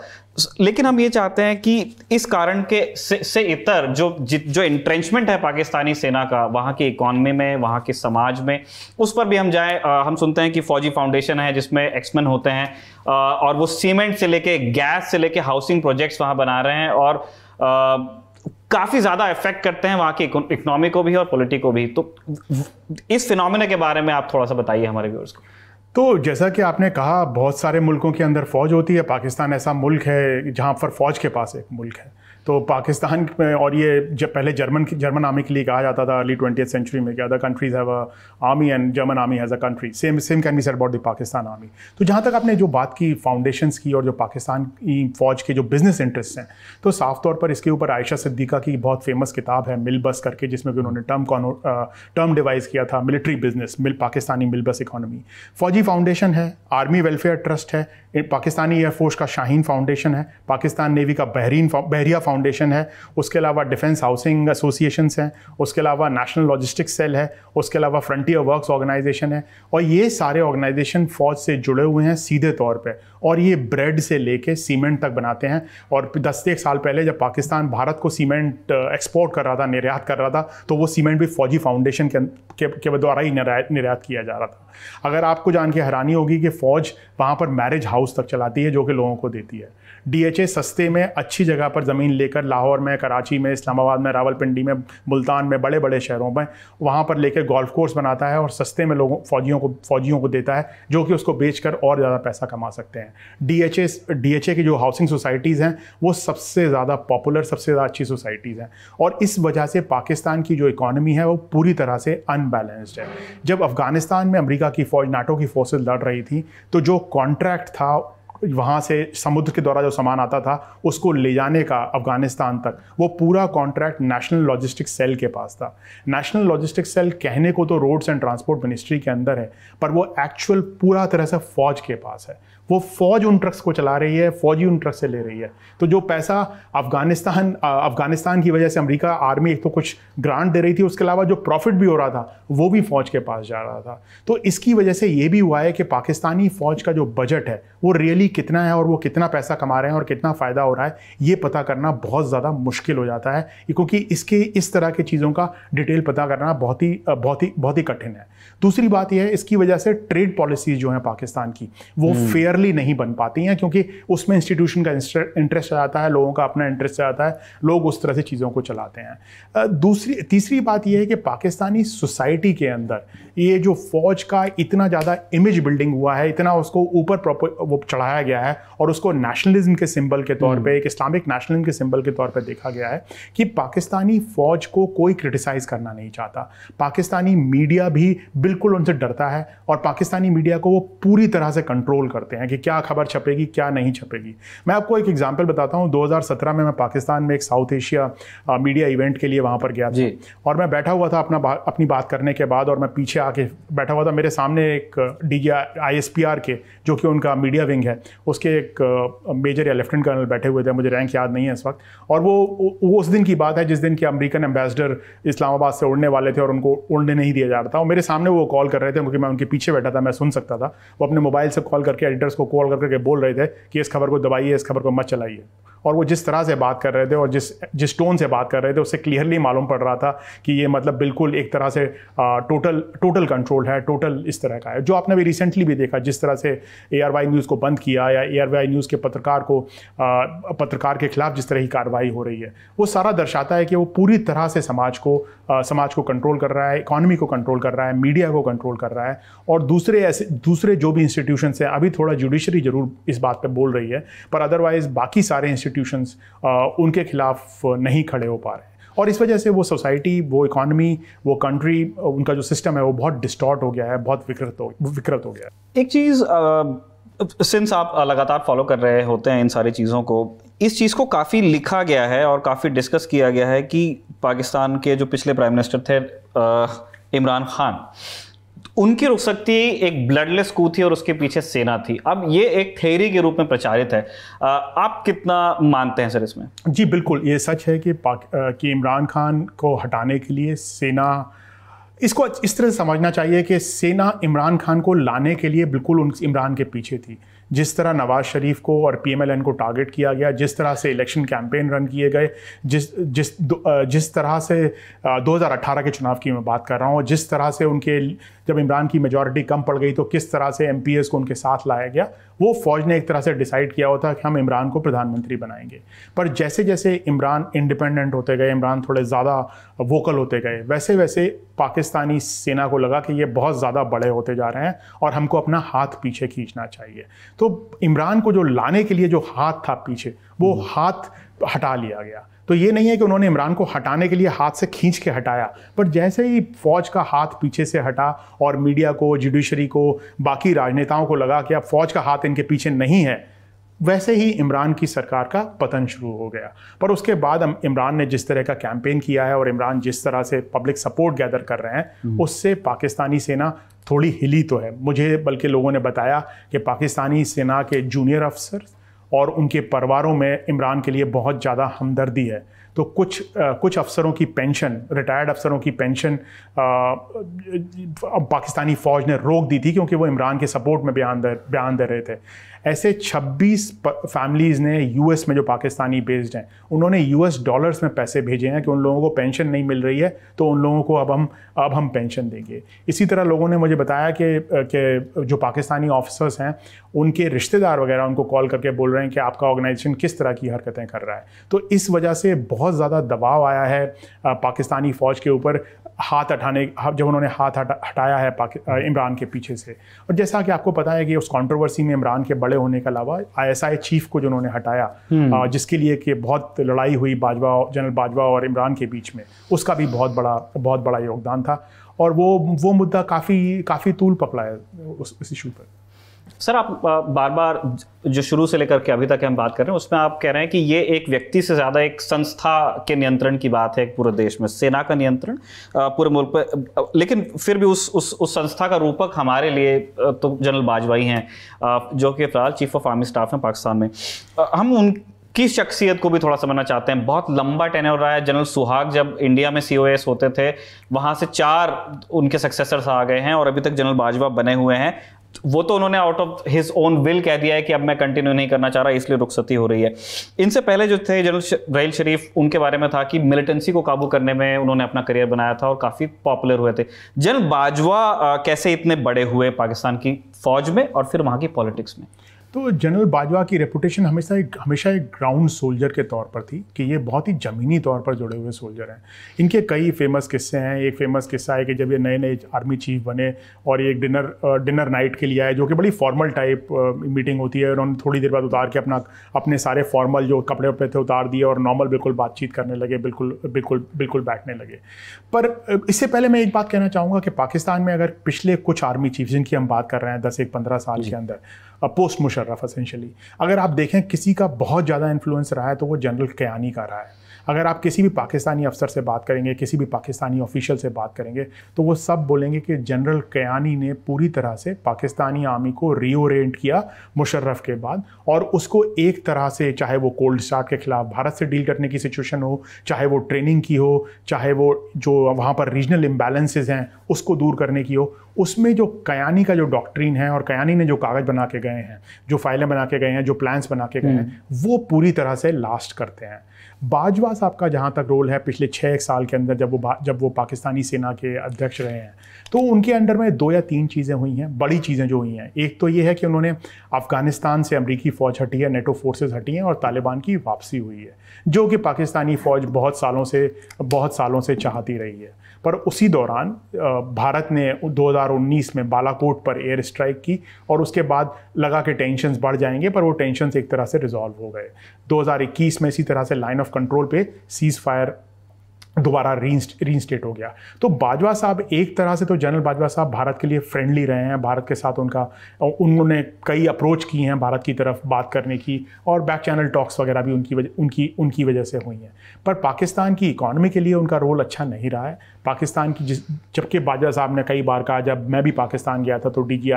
लेकिन हम ये चाहते हैं कि इस कारण के से, से इतर जो जो इंट्रेंचमेंट है पाकिस्तानी सेना का वहाँ की इकॉनमी में वहाँ के समाज में उस पर भी हम जाएँ। हम सुनते हैं कि फौजी फाउंडेशन है जिसमें एक्समैन होते हैं। और वो सीमेंट से लेके गैस से लेके हाउसिंग प्रोजेक्ट्स वहाँ बना रहे हैं। और काफ़ी ज़्यादा इफ़ेक्ट करते हैं वहाँ की इकनॉमी को भी और पॉलिटी को भी। तो इस फिनोमिना के बारे में आप थोड़ा सा बताइए हमारे व्यूअर्स को। तो जैसा कि आपने कहा, बहुत सारे मुल्कों के अंदर फ़ौज होती है। पाकिस्तान ऐसा मुल्क है जहाँ पर फ़ौज के पास एक मुल्क है। तो पाकिस्तान में और ये जब पहले जर्मन की, जर्मन आर्मी के लिए कहा जाता था अर्ली ट्वेंटी सेंचुरी में कि other countries have a army and German army has a country same same can be said about the Pakistan army तो जहाँ तक आपने जो बात की फाउंडेशन की और जो पाकिस्तान की फ़ौज के जो बिज़नेस इंटरेस्ट हैं तो साफ़ तौर पर इसके ऊपर आयशा सिद्दीका की बहुत फ़ेमस किताब है मिल बस करके, जिसमें कि उन्होंने टर्म टर्म डिवाइस किया था military business mil, Pakistani milbus economy फौजी फाउंडेशन है आर्मी वेलफेयर ट्रस्ट है पाकिस्तानी एयरफोर्स का शाहीन फाउंडेशन है, पाकिस्तान नेवी का बहरीन बहरिया है उसके अलावा डिफेंस हाउसिंग एसोसिएशंस हैं उसके अलावा नेशनल लॉजिस्टिक्स सेल है उसके अलावा फ्रंटियर वर्क्स ऑर्गेनाइजेशन है और ये सारे ऑर्गेनाइजेशन फ़ौज से जुड़े हुए हैं सीधे तौर पर और ये ब्रेड से लेके सीमेंट तक बनाते हैं और दस एक साल पहले जब पाकिस्तान भारत को सीमेंट एक्सपोर्ट कर रहा था निर्यात कर रहा था तो वो सीमेंट भी फौजी फाउंडेशन के, के, के द्वारा ही निर्यात निर्यात किया जा रहा था। अगर आपको जान के हैरानी होगी कि फ़ौज वहाँ पर मैरिज हाउस तक चलाती है जो कि लोगों को देती है। डीएचए सस्ते में, अच्छी जगह पर ज़मीन लेकर लाहौर में, कराची में, इस्लामाबाद में, रावलपिंडी में, मुल्तान में बड़े बड़े शहरों में वहाँ पर लेकर गोल्फ कोर्स बनाता है और सस्ते में लोगों, फौजियों को फौजियों को देता है, जो कि उसको बेचकर और ज़्यादा पैसा कमा सकते हैं। डीएचए डीएचए की जो हाउसिंग सोसाइटीज़ हैं, वो सबसे ज़्यादा पॉपुलर सबसे ज़्यादा अच्छी सोसाइटीज़ हैं। और इस वजह से पाकिस्तान की जो इकॉनमी है, वो पूरी तरह से अनबैलेंस्ड है। जब अफ़गानिस्तान में अमरीका की फ़ौज, नाटो की फोर्सेज लड़ रही थी तो जो कॉन्ट्रैक्ट था वहाँ से समुद्र के द्वारा जो सामान आता था, उसको ले जाने का अफ़गानिस्तान तक, वो पूरा कॉन्ट्रैक्ट नेशनल लॉजिस्टिक सेल के पास था। नेशनल लॉजिस्टिक सेल कहने को तो रोड्स एंड ट्रांसपोर्ट मिनिस्ट्री के अंदर है, पर वो एक्चुअल पूरा तरह से फौज के पास है। वो फौज उन ट्रक्स को चला रही है फौजी उन ट्रक्स से ले रही है। तो जो पैसा अफ़गानिस्तान अफ़गानिस्तान की वजह से अमेरिका आर्मी एक तो कुछ ग्रांट दे रही थी उसके अलावा जो प्रॉफिट भी हो रहा था वो भी फौज के पास जा रहा था। तो इसकी वजह से ये भी हुआ है कि पाकिस्तानी फौज का जो बजट है वो रियली कितना है और वो कितना पैसा कमा रहे हैं और कितना फ़ायदा हो रहा है ये पता करना बहुत ज़्यादा मुश्किल हो जाता है क्योंकि इसके इस तरह की चीज़ों का डिटेल पता करना बहुत ही बहुत ही बहुत ही कठिन है। दूसरी बात यह है इसकी वजह से ट्रेड पॉलिसीज़ जो हैं पाकिस्तान की वो फेयरली हम्म। नहीं बन पाती हैं क्योंकि उसमें इंस्टीट्यूशन का इंटरेस्ट आ जाता है लोगों का अपना इंटरेस्ट आ जाता है लोग उस तरह से चीज़ों को चलाते हैं। दूसरी तीसरी बात यह है कि पाकिस्तानी सोसाइटी के अंदर ये जो फौज का इतना ज़्यादा इमेज बिल्डिंग हुआ है इतना उसको ऊपर वो चढ़ाया गया है और उसको नेशनलिज्म के सिंबल के तौर पर एक इस्लामिक नेशनलिज्म के सिंबल के तौर पर देखा गया है कि पाकिस्तानी फौज को कोई क्रिटिसाइज करना नहीं चाहता। पाकिस्तानी मीडिया भी बिल्कुल उनसे डरता है और पाकिस्तानी मीडिया को वो पूरी तरह से कंट्रोल करते हैं। कि क्या खबर छपेगी क्या नहीं छपेगी। मैं आपको एक एग्ज़ाम्पल बताता हूँ। 2017 में मैं पाकिस्तान में एक साउथ एशिया मीडिया इवेंट के लिए वहाँ पर गया था। और मैं बैठा हुआ था अपना बा, अपनी बात करने के बाद और मैं पीछे आके बैठा हुआ था। मेरे सामने एक डी आई के जो कि उनका मीडिया विंग है उसके एक मेजर या लेफ्टिनेंट कर्नल बैठे हुए थे। मुझे रैंक याद नहीं है इस वक्त। और वो वो उस दिन की बात है जिस दिन के अमरीकन एम्बेसडर इस्लामाबाद से उड़ने वाले थे और उनको उड़ने नहीं दिया जा रहा था। और मेरे सामने वो कॉल कर रहे थे क्योंकि मैं उनके पीछे बैठा था मैं सुन सकता था। वो अपने मोबाइल से कॉल करके एडिटर्स को कॉल करके बोल रहे थे कि इस खबर को दबाइए, इस खबर को मत चलाइए। और वो जिस तरह से बात कर रहे थे और जिस जिस टोन से बात कर रहे थे उससे क्लियरली मालूम पड़ रहा था कि ये मतलब बिल्कुल एक तरह से टोटल टोटल कंट्रोल है टोटल इस तरह का है। जो आपने भी रिसेंटली भी देखा जिस तरह से ए आर वाई न्यूज़ को बंद किया या ए आर वाई न्यूज़ के पत्रकार को आ, पत्रकार के खिलाफ जिस तरह की कार्रवाई हो रही है वो सारा दर्शाता है कि वो पूरी तरह से समाज को आ, समाज को कंट्रोल कर रहा है इकॉनमी को कंट्रोल कर रहा है मीडिया को कंट्रोल कर रहा है और दूसरे ऐसे दूसरे जो भी इंस्टीट्यूशन हैं अभी थोड़ा जुडिशरी ज़रूर इस बात पर बोल रही है पर अदरवाइज़ बाकी सारे इंस्टीट्यूशंस उनके खिलाफ नहीं खड़े हो पा रहे और इस वजह से वो सोसाइटी वो इकॉनमी वो कंट्री उनका जो सिस्टम है वो बहुत डिस्टॉर्ट हो गया है, बहुत विकृत हो विकृत हो गया है। एक चीज़ सिंस आप लगातार फॉलो कर रहे होते हैं इन सारी चीज़ों को, इस चीज़ को काफ़ी लिखा गया है और काफ़ी डिस्कस किया गया है कि पाकिस्तान के जो पिछले प्राइम मिनिस्टर थे इमरान खान उनकी रुक सकती, एक ब्लडलेस कू थी और उसके पीछे सेना थी। अब ये एक थेरी के रूप में प्रचारित है। आप कितना मानते हैं सर इसमें? जी, बिल्कुल। ये सच है कि कि इमरान खान को हटाने के लिए सेना, इसको इस तरह से समझना चाहिए कि सेना इमरान खान को लाने के लिए बिल्कुल उन इमरान के पीछे थी। जिस तरह नवाज़ शरीफ को और पीएमएलएन को टारगेट किया गया, जिस तरह से इलेक्शन कैंपेन रन किए गए, जिस जिस जिस तरह से 2018 के चुनाव की मैं बात कर रहा हूँ जिस तरह से उनके, जब इमरान की मेजॉरिटी कम पड़ गई तो किस तरह से एमपीएस को उनके साथ लाया गया, वो फौज ने एक तरह से डिसाइड किया होता कि हम इमरान को प्रधानमंत्री बनाएँगे। पर जैसे जैसे इमरान इंडिपेंडेंट होते गए, इमरान थोड़े ज़्यादा वोकल होते गए वैसे वैसे पाकिस्तानी सेना को लगा कि ये बहुत ज़्यादा बड़े होते जा रहे हैं और हमको अपना हाथ पीछे खींचना चाहिए। तो इमरान को जो लाने के लिए जो हाथ था पीछे वो हाथ हटा लिया गया। तो ये नहीं है कि उन्होंने इमरान को हटाने के लिए हाथ से खींच के हटाया पर जैसे ही फौज का हाथ पीछे से हटा और मीडिया को जुडिशरी को बाकी राजनेताओं को लगा कि अब फौज का हाथ इनके पीछे नहीं है वैसे ही इमरान की सरकार का पतन शुरू हो गया। पर उसके बाद इमरान ने जिस तरह का कैंपेन किया है और इमरान जिस तरह से पब्लिक सपोर्ट गैदर कर रहे हैं हम्म। उससे पाकिस्तानी सेना थोड़ी हिली तो है। मुझे बल्कि लोगों ने बताया कि पाकिस्तानी सेना के जूनियर अफसर और उनके परिवारों में इमरान के लिए बहुत ज़्यादा हमदर्दी है। तो कुछ आ, कुछ अफसरों की पेंशन रिटायर्ड अफसरों की पेंशन पाकिस्तानी फ़ौज ने रोक दी थी क्योंकि वो इमरान के सपोर्ट में बयान दे बयान दे रहे थे। ऐसे 26 फैमिलीज़ ने यूएस में जो पाकिस्तानी बेस्ड हैं, उन्होंने यूएस डॉलर्स में पैसे भेजे हैं कि उन लोगों को पेंशन नहीं मिल रही है तो उन लोगों को अब हम अब हम पेंशन देंगे। इसी तरह लोगों ने मुझे बताया कि कि जो पाकिस्तानी ऑफिसर्स हैं, उनके रिश्तेदार वगैरह उनको कॉल करके बोल रहे हैं कि आपका ऑर्गेनाइजेशन किस तरह की हरकतें कर रहा है। तो इस वजह से बहुत ज़्यादा दबाव आया है पाकिस्तानी फ़ौज के ऊपर। हाथ हटाने जब उन्होंने हाथ हटाया है इमरान के पीछे से। और जैसा कि आपको पता है कि उस कंट्रोवर्सी में इमरान के बड़े होने के अलावा आईएसआई चीफ को जो उन्होंने हटाया हम्म। जिसके लिए कि बहुत लड़ाई हुई बाजवा जनरल बाजवा और इमरान के बीच में उसका भी बहुत बड़ा बहुत बड़ा योगदान था। और वो वो मुद्दा काफ़ी काफ़ी तूल पकड़ा है उस, उस इशू पर। सर, आप बार बार जो शुरू से लेकर के अभी तक हम बात कर रहे हैं, उसमें आप कह रहे हैं कि ये एक व्यक्ति से ज़्यादा एक संस्था के नियंत्रण की बात है पूरे देश में, सेना का नियंत्रण पूरे मुल्क पर लेकिन फिर भी उस उस उस संस्था का रूपक हमारे लिए तो जनरल बाजवाई हैं जो कि फ़िलहाल चीफ ऑफ़ आर्मी स्टाफ हैं पाकिस्तान में। हम उन की शख्सियत को भी थोड़ा समझना चाहते हैं, बहुत लंबा टेन्योर रहा है, जनरल सुहाग जब इंडिया में सीओएस होते थे, वहाँ से चार उनके सक्सेसर्स आ गए हैं और अभी तक जनरल बाजवा बने हुए हैं। वो तो उन्होंने out of his own will कह दिया है कि अब मैं कंटिन्यू नहीं करना चाह रहा, इसलिए रुखसती हो रही है। इनसे पहले जो थे जनरल रहील शरीफ, उनके बारे में था कि मिलिटेंसी को काबू करने में उन्होंने अपना करियर बनाया था और काफ़ी पॉपुलर हुए थे। जनरल बाजवा कैसे इतने बड़े हुए पाकिस्तान की फौज में और फिर वहाँ की पॉलिटिक्स में? तो जनरल बाजवा की रेपुटेशन हमेशा एक हमेशा एक ग्राउंड सोल्जर के तौर पर थी कि ये बहुत ही ज़मीनी तौर पर जुड़े हुए सोल्जर हैं। इनके कई फ़ेमस किस्से हैं। एक फ़ेमस किस्सा है कि जब ये नए नए आर्मी चीफ बने और ये एक डिनर डिनर नाइट के लिए आए जो कि बड़ी फॉर्मल टाइप मीटिंग होती है उन्होंने थोड़ी देर बाद उतार के अपना अपने सारे फॉर्मल जो कपड़े वपड़े थे उतार दिए और नॉर्मल बिल्कुल बातचीत करने लगे बिल्कुल बिल्कुल बिल्कुल बैठने लगे। पर इससे पहले मैं एक बात कहना चाहूँगा कि पाकिस्तान में अगर पिछले कुछ आर्मी चीफ जिनकी हम बात कर रहे हैं दस एक पंद्रह साल के अंदर पोस्ट मुशर्रफ असेंशली अगर आप देखें, किसी का बहुत ज़्यादा इन्फ्लुएंस रहा है तो वो जनरल कयानी का रहा है। अगर आप किसी भी पाकिस्तानी अफसर से बात करेंगे किसी भी पाकिस्तानी ऑफिशियल से बात करेंगे तो वो सब बोलेंगे कि जनरल कयानी ने पूरी तरह से पाकिस्तानी आर्मी को रीओरिएंट किया मुशर्रफ के बाद और उसको एक तरह से चाहे वो कोल्ड स्टार्ट के खिलाफ भारत से डील करने की सिचुएशन हो चाहे वो ट्रेनिंग की हो चाहे वो जो वहाँ पर रीजनल इम्बैलेंसेज हैं उसको दूर करने की हो उसमें जो कयानी का जो डॉक्ट्रीन है और कयानी ने जो कागज़ बना के गए हैं जो फाइलें बना के गए हैं जो प्लान्स बना के गए हैं वो पूरी तरह से लास्ट करते हैं। बाजवा साहब का जहाँ तक रोल है, पिछले छः साल के अंदर जब वो जब वो पाकिस्तानी सेना के अध्यक्ष रहे हैं तो उनके अंडर में दो या तीन चीज़ें हुई हैं, बड़ी चीज़ें जो हुई हैं। एक तो ये है कि उन्होंने अफ़गानिस्तान से अमरीकी फ़ौज हटी है, नेटो फोर्सेज हटी हैं और तालिबान की वापसी हुई है, जो कि पाकिस्तानी फ़ौज बहुत सालों से, बहुत सालों से चाहती रही है। पर उसी दौरान भारत ने 2019 में बालाकोट पर एयर स्ट्राइक की और उसके बाद लगा के टेंशन बढ़ जाएँगे, पर वो टेंशन एक तरह से रिजॉल्व हो गए। 2021 में इसी तरह से लाइन ऑफ़ कंट्रोल पे सीज़ फायर दोबारा रीइंस्टेट हो गया। तो बाजवा साहब एक तरह से तो जनरल बाजवा साहब भारत के लिए फ्रेंडली रहे हैं भारत के साथ उनका उन्होंने कई अप्रोच की हैं भारत की तरफ़ बात करने की और बैक चैनल टॉक्स वगैरह भी उनकी वजह उनकी उनकी वजह से हुई हैं। पर पाकिस्तान की इकॉनमी के लिए उनका रोल अच्छा नहीं रहा है। पाकिस्तान की जिस जबकि बाजवा साहब ने कई बार कहा जब मैं भी पाकिस्तान गया था तो डी जी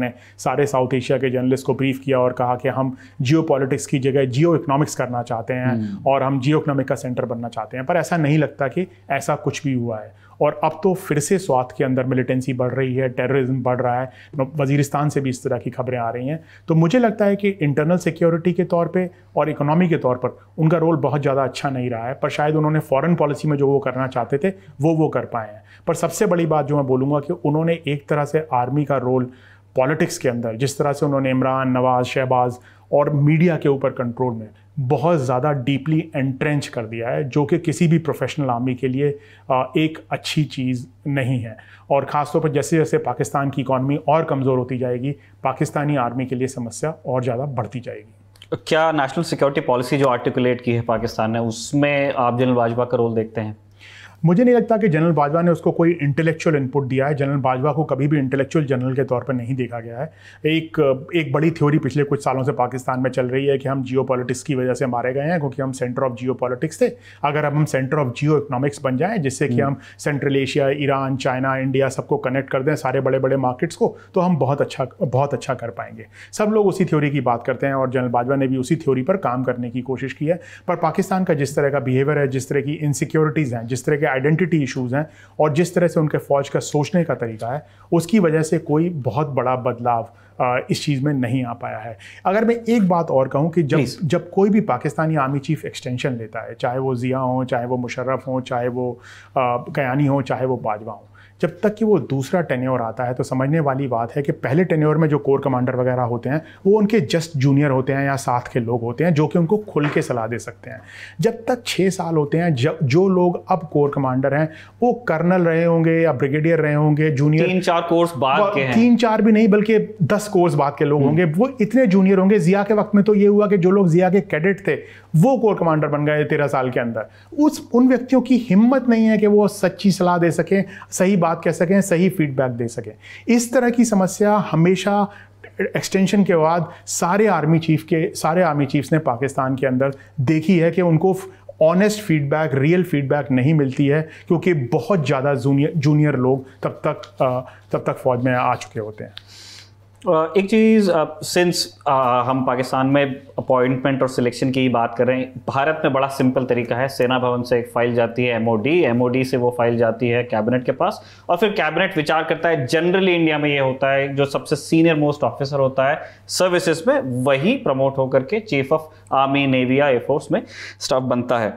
ने सारे साउथ एशिया के जर्नलिस्ट को ब्रीफ किया और कहा कि हम जियो पॉलिटिक्स की जगह जियो इकनॉमिक्स करना चाहते हैं हम्म। और हम जियो इकनॉमिक का सेंटर बनना चाहते हैं। पर ऐसा नहीं लगता लगता कि ऐसा कुछ भी हुआ है। और अब तो फिर से स्वास्थ्य के अंदर मिलिटेंसी बढ़ रही है टेररिज्म बढ़ रहा है वजीरिस्तान से भी इस तरह की खबरें आ रही हैं। तो मुझे लगता है कि इंटरनल सिक्योरिटी के तौर पे और इकोनॉमी के तौर पर उनका रोल बहुत ज़्यादा अच्छा नहीं रहा है, पर शायद उन्होंने फॉरेन पॉलिसी में जो वो करना चाहते थे, वो वो कर पाए हैं। पर सबसे बड़ी बात जो मैं बोलूँगा कि उन्होंने एक तरह से आर्मी का रोल पॉलिटिक्स के अंदर, जिस तरह से उन्होंने इमरान, नवाज़, शहबाज और मीडिया के ऊपर कंट्रोल में बहुत ज़्यादा डीपली एंट्रेंच कर दिया है, जो कि किसी भी प्रोफेशनल आर्मी के लिए एक अच्छी चीज़ नहीं है। और ख़ासतौर पर जैसे जैसे पाकिस्तान की इकॉनमी और कमज़ोर होती जाएगी, पाकिस्तानी आर्मी के लिए समस्या और ज़्यादा बढ़ती जाएगी। क्या नेशनल सिक्योरिटी पॉलिसी जो आर्टिकुलेट की है पाकिस्तान ने, उसमें आप जनरल बाजवा का रोल देखते हैं? मुझे नहीं लगता कि जनरल बाजवा ने उसको कोई इंटेलेक्चुअल इनपुट दिया है। जनरल बाजवा को कभी भी इंटेलेक्चुअल जनरल के तौर पर नहीं देखा गया है। एक एक बड़ी थ्योरी पिछले कुछ सालों से पाकिस्तान में चल रही है कि हम जियो की वजह से मारे गए हैं क्योंकि हम सेंटर ऑफ़ जियो थे। अगर अब हम सेंटर ऑफ़ जियो इकोनॉमिक्स बन जाएँ जिससे कि हम central Asia Iran China India सबको कनेक्ट कर दें सारे बड़े बड़े मार्केट्स को तो हम बहुत अच्छा बहुत अच्छा कर पाएँगे। सब लोग उसी थ्योरी की बात करते हैं और जनरल बाजवा ने भी उसी थ्योरी पर काम करने की कोशिश की है। पर पाकिस्तान का जिस तरह का बिहेवियर है जिस तरह की इनसिक्योरिटीज़ हैं जिस तरह के आइडेंटिटी इश्यूज़ हैं और जिस तरह से उनके फ़ौज का सोचने का तरीका है उसकी वजह से कोई बहुत बड़ा बदलाव इस चीज़ में नहीं आ पाया है। अगर मैं एक बात और कहूँ कि जब जब कोई भी पाकिस्तानी आर्मी चीफ एक्सटेंशन लेता है चाहे वो ज़िया हों चाहे वो मुशर्रफ हों चाहे वो कयानी हों चाहे वो बाजवा हो जब तक कि वो दूसरा टेन्योर आता है तो समझने वाली बात है कि पहले टेन्योर में जो कोर कमांडर वगैरह होते हैं वो उनके जस्ट जूनियर होते हैं या साथ के लोग होते हैं जो कि उनको खुल के सलाह दे सकते हैं। जब तक छः साल होते हैं जब जो लोग अब कोर कमांडर हैं वो कर्नल रहे होंगे या ब्रिगेडियर रहे होंगे जूनियर तीन चार कोर्स बाद के हैं। तीन चार भी नहीं बल्कि दस कोर्स बाद के लोग हम्म। होंगे। वो इतने जूनियर होंगे जिया के वक्त में तो ये हुआ कि जो लोग जिया के कैडेट थे वो कोर कमांडर बन गए तेरह साल के अंदर। उस उन व्यक्तियों की हिम्मत नहीं है कि वो सच्ची सलाह दे सकें सही बात कह सकें, सही फीडबैक दे सकें। इस तरह की समस्या हमेशा एक्सटेंशन के बाद सारे आर्मी चीफ के, सारे आर्मी चीफ्स ने पाकिस्तान के अंदर देखी है कि उनको ऑनेस्ट फीडबैक रियल फीडबैक नहीं मिलती है, क्योंकि बहुत ज़्यादा जूनियर जूनियर लोग तब तक तब तक फ़ौज में आ चुके होते हैं। एक चीज़ सिंस हम पाकिस्तान में अपॉइंटमेंट और सिलेक्शन की बात कर रहे हैं, भारत में बड़ा सिंपल तरीका है, सेना भवन से एक फ़ाइल जाती है एमओडी एमओडी से वो फ़ाइल जाती है कैबिनेट के पास और फिर कैबिनेट विचार करता है जनरली इंडिया में ये होता है, जो सबसे सीनियर मोस्ट ऑफिसर होता है सर्विसेज़ में वही प्रमोट होकर के चीफ ऑफ़ आर्मी नेवी या एयरफोर्स में स्टाफ बनता है।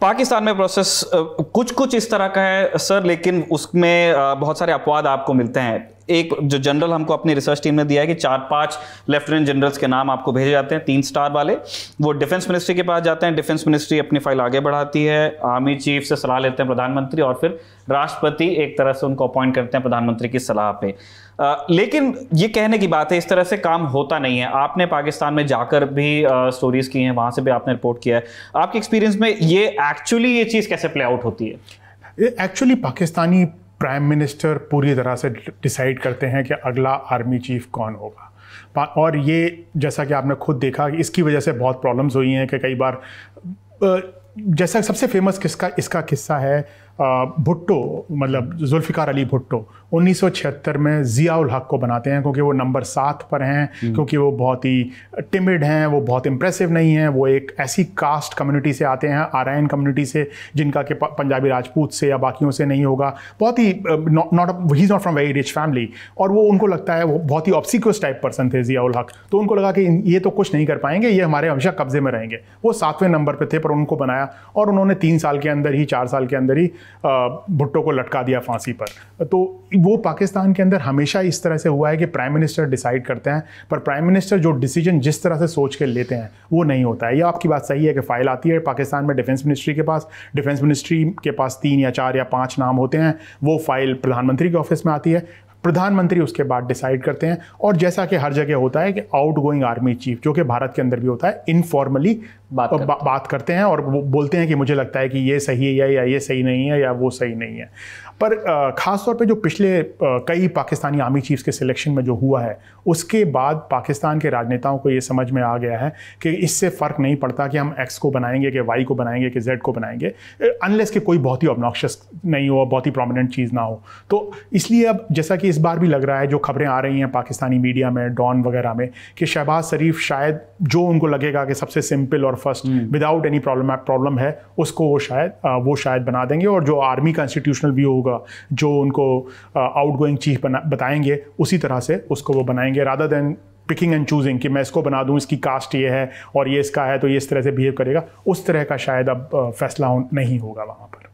पाकिस्तान में प्रोसेस कुछ कुछ इस तरह का है सर लेकिन उसमें बहुत सारे अपवाद आपको मिलते हैं। एक जो जनरल हमको अपनी रिसर्च टीम ने दिया है कि चार पाँच लेफ्टिनेंट जनरल्स के नाम आपको भेजे जाते हैं तीन स्टार वाले। वो डिफेंस मिनिस्ट्री के पास जाते हैं डिफेंस मिनिस्ट्री अपनी फ़ाइल आगे बढ़ाती है आर्मी चीफ से सलाह लेते हैं प्रधानमंत्री और फिर राष्ट्रपति एक तरह से उनको अपॉइंट करते हैं प्रधानमंत्री की सलाह पे। आ, लेकिन ये कहने की बात है इस तरह से काम होता नहीं है। आपने पाकिस्तान में जाकर भी स्टोरीज की हैं वहाँ से भी आपने रिपोर्ट किया है। आपके एक्सपीरियंस में ये एक्चुअली ये चीज़ कैसे प्ले आउट होती है? एक्चुअली पाकिस्तानी प्राइम मिनिस्टर पूरी तरह से डिसाइड करते हैं कि अगला आर्मी चीफ कौन होगा। और ये जैसा कि आपने खुद देखा इसकी वजह से बहुत प्रॉब्लम्स हुई हैं कि कई बार जैसा सबसे फ़ेमस किसका, इसका किस्सा है भुट्टो मतलब जुल्फ़िकार अली भुट्टो। 1976 में ज़ियाउल हक को बनाते हैं क्योंकि वो नंबर सात पर हैं हम्म। क्योंकि वो बहुत ही टिमिड हैं वो बहुत इंप्रेसिव नहीं हैं वो एक ऐसी कास्ट कम्युनिटी से आते हैं आरायन कम्युनिटी से जिनका कि पंजाबी राजपूत से या बाकियों से नहीं होगा। बहुत ही not he is not from very rich family और वो उनको लगता है वो बहुत ही ऑब्सिक्यूस टाइप पर्सन थे ज़ियाउल हक। तो उनको लगा कि ये तो कुछ नहीं कर पाएँगे ये हमारे हमेशा कब्जे में रहेंगे। वो सातवें नंबर पर थे पर उनको बनाया और उन्होंने तीन साल के अंदर ही चार साल के अंदर ही भुट्टो को लटका दिया फांसी पर। तो वो पाकिस्तान के अंदर हमेशा इस तरह से हुआ है कि प्राइम मिनिस्टर डिसाइड करते हैं, पर प्राइम मिनिस्टर जो डिसीज़न जिस तरह से सोच के लेते हैं, वो नहीं होता है। ये आपकी बात सही है कि फ़ाइल आती है पाकिस्तान में डिफेंस मिनिस्ट्री के पास। डिफेंस मिनिस्ट्री के पास तीन या चार या पाँच नाम होते हैं, वो फ़ाइल प्रधानमंत्री के ऑफ़िस में आती है। प्रधानमंत्री उसके बाद डिसाइड करते हैं। और जैसा कि हर जगह होता है कि आउट गोइंग आर्मी चीफ जो कि भारत के अंदर भी होता है इनफॉर्मली बात, करते बा, बात करते हैं और बोलते हैं कि मुझे लगता है कि ये सही है या या ये सही नहीं है या वो सही नहीं है। पर ख़ास तौर पे जो पिछले कई पाकिस्तानी आर्मी चीफ्स के सिलेक्शन में जो हुआ है उसके बाद पाकिस्तान के राजनेताओं को ये समझ में आ गया है कि इससे फ़र्क नहीं पड़ता कि हम एक्स को बनाएँगे कि वाई को बनाएँगे कि जेड को बनाएँगे अनलेस कि कोई बहुत ही ऑबनॉक्शस नहीं हो बहुत ही प्रोमिनेंट चीज़ ना हो। तो इसलिए अब जैसा कि इस बार भी लग रहा है जो खबरें आ रही हैं पाकिस्तानी मीडिया में डॉन वगैरह में कि शहबाज शरीफ शायद जो उनको लगेगा कि सबसे सिंपल और first without any problem problem है उसको वो शायद वो शायद बना देंगे और जो आर्मी कॉन्स्टिट्यूशनल व्यू होगा जो उनको आउट गोइंग चीफ बना बताएँगे उसी तरह से उसको वो बनाएँगे rather than picking and choosing कि मैं इसको बना दूँ इसकी कास्ट ये है और ये इसका है तो ये इस तरह से बिहेव करेगा उस तरह का शायद अब फैसला नहीं होगा वहाँ पर।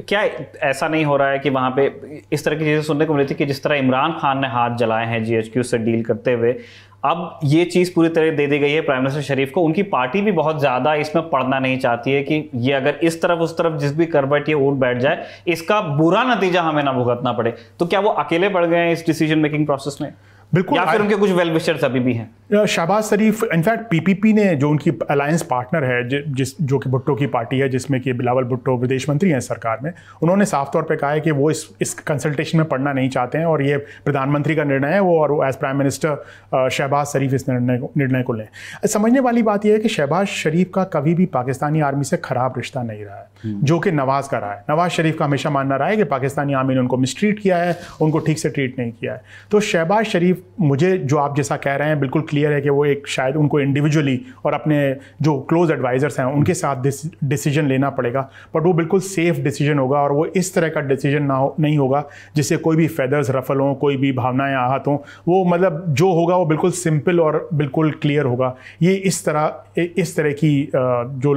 क्या ऐसा नहीं हो रहा है कि वहाँ पे इस तरह की चीज़ें सुनने को मिली थी कि जिस तरह इमरान खान ने हाथ जलाए हैं जीएचक्यू से डील करते हुए अब ये चीज़ पूरी तरह दे दी गई है प्राइम मिनिस्टर शरीफ को। उनकी पार्टी भी बहुत ज़्यादा इसमें पढ़ना नहीं चाहती है कि ये अगर इस तरफ़ उस तरफ़ जिस भी करबट ये उठ बैठ जाए इसका बुरा नतीजा हमें ना भुगतना पड़े। तो क्या वो अकेले पड़ गए हैं इस डिसीज़न मेकिंग प्रोसेस में? बिल्कुल या फिर उनके कुछ वेल विशर्स अभी भी हैं? शहबाज शरीफ इनफैक्ट पीपीपी ने जो उनकी अलायंस पार्टनर है जिस जो कि भुट्टो की पार्टी है जिसमें कि बिलावल भुट्टो विदेश मंत्री हैं सरकार में उन्होंने साफ़ तौर पे कहा है कि वो इस इस कंसल्टेशन में पढ़ना नहीं चाहते हैं और ये प्रधानमंत्री का निर्णय है वो और as prime minister Shehbaz Sharif इस निर्णय को निर्णय को लें। समझने वाली बात यह है कि शहबाज शरीफ का कभी भी पाकिस्तानी आर्मी से खराब रिश्ता नहीं रहा है हम्म। जो कि नवाज़ का रहा है। नवाज़ शरीफ का हमेशा मानना रहा है कि पाकिस्तानी आर्मी ने उनको मिसट्रीट किया है उनको ठीक से ट्रीट नहीं किया है। तो शहबाज शरीफ मुझे जो आप जैसा कह रहे हैं बिल्कुल क्लियर है कि वो एक शायद उनको इंडिविजुअली और अपने जो क्लोज एडवाइज़र्स हैं, उनके साथ डिसीज़न लेना पड़ेगा। बट वो बिल्कुल सेफ़ डिसीज़न होगा और वो इस तरह का डिसीज़न ना हो, नहीं होगा जिससे कोई भी फेदर्स रफल हों, कोई भी भावनाएँ आहत हों। वो मतलब जो होगा, वो बिल्कुल सिंपल और बिल्कुल क्लियर होगा। ये इस तरह इस तरह की जो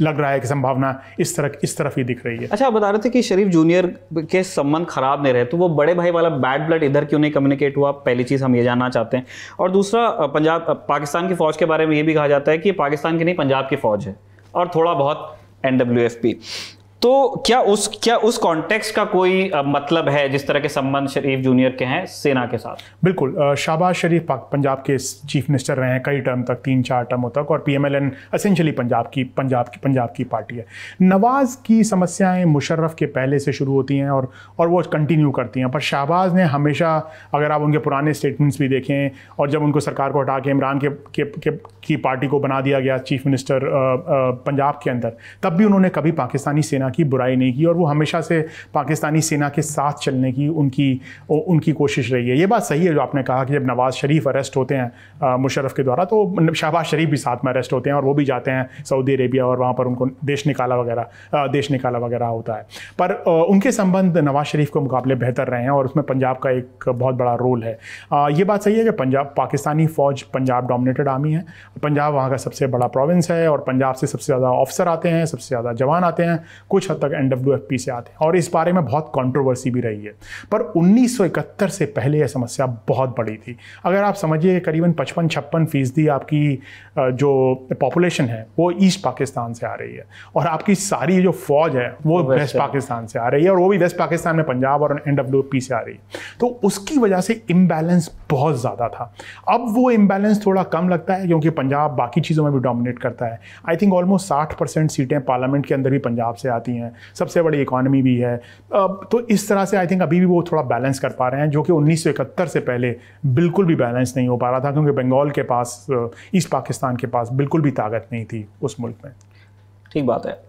लग रहा है कि संभावना इस तरह, इस तरफ़ ही दिख रही है। अच्छा आप बता रहे थे कि शरीफ जूनियर के संबंध खराब नहीं रहे तो वो बड़े भाई वाला बैड ब्लड इधर क्यों नहीं कम्युनिकेट हुआ? पहली चीज़ हम ये जानना चाहते हैं। और दूसरा पंजाब पाकिस्तान की फ़ौज के बारे में ये भी कहा जाता है कि पाकिस्तान की नहीं, पंजाब की फ़ौज है। और थोड़ा बहुत एन तो क्या उस क्या उस कॉन्टेक्स्ट का कोई मतलब है जिस तरह के संबंध शरीफ जूनियर के हैं सेना के साथ? बिल्कुल शाहबाज शरीफ पंजाब के चीफ मिनिस्टर रहे हैं कई टर्म तक तीन चार टर्मों तक और पीएमएलएन एसेंशियली पंजाब की पंजाब की पंजाब की पार्टी है। नवाज़ की समस्याएँ मुशर्रफ के पहले से शुरू होती हैं और और वो कंटिन्यू करती हैं पर शाहबाज ने हमेशा अगर आप उनके पुराने स्टेटमेंट्स भी देखें और जब उनको सरकार को हटा के इमरान के, के, के की पार्टी को बना दिया गया चीफ मिनिस्टर पंजाब के अंदर तब भी उन्होंने कभी पाकिस्तानी सेना की बुराई नहीं की और वो हमेशा से पाकिस्तानी सेना के साथ चलने की उनकी उनकी कोशिश रही है। ये बात सही है जो आपने कहा कि जब नवाज़ शरीफ अरेस्ट होते हैं मुशरफ के द्वारा तो शहबाज शरीफ भी साथ में अरेस्ट होते हैं और वो भी जाते हैं सऊदी अरेबिया और वहाँ पर उनको देश निकाला वगैरह देश निकाला वगैरह होता है। पर उनके संबंध नवाज़ शरीफ के मुकाबले बेहतर रहे हैं और उसमें पंजाब का एक बहुत बड़ा रोल है। ये बात सही है कि पंजाब, पाकिस्तानी फ़ौज पंजाब डोमिनेटेड आर्मी है। पंजाब वहाँ का सबसे बड़ा प्रोविंस है और पंजाब से सबसे ज़्यादा ऑफिसर आते हैं, सबसे ज़्यादा जवान आते हैं। कुछ हद तक एन से आते हैं। और इस बारे में बहुत कंट्रोवर्सी भी रही है। पर 1971 से पहले यह समस्या बहुत बड़ी थी। अगर आप समझिए करीबन पचपन छप्पन फ़ीसदी आपकी जो पॉपुलेशन है वो ईस्ट पाकिस्तान से आ रही है। और आपकी सारी जो फौज है वो वेस्ट पाकिस्तान से आ रही है और वो भी वेस्ट पाकिस्तान में पंजाब और एन से आ रही है। तो उसकी वजह से इम्बैलेंस बहुत ज़्यादा था। अब वो इम्बैलेंस थोड़ा कम लगता है क्योंकि पंजाब बाकी चीज़ों में भी डोमिनेट करता है। आई थिंक ऑलमोस्ट साठ परसेंट सीटें पार्लियामेंट के अंदर भी पंजाब से आती हैं, सबसे बड़ी इकॉनमी भी है। तो इस तरह से आई थिंक अभी भी वो थोड़ा बैलेंस कर पा रहे हैं, जो कि उन्नीस सौ इकहत्तर से पहले बिल्कुल भी बैलेंस नहीं हो पा रहा था, क्योंकि बंगाल के पास ईस्ट पाकिस्तान के पास बिल्कुल भी ताकत नहीं थी उस मुल्क में। ठीक बात है।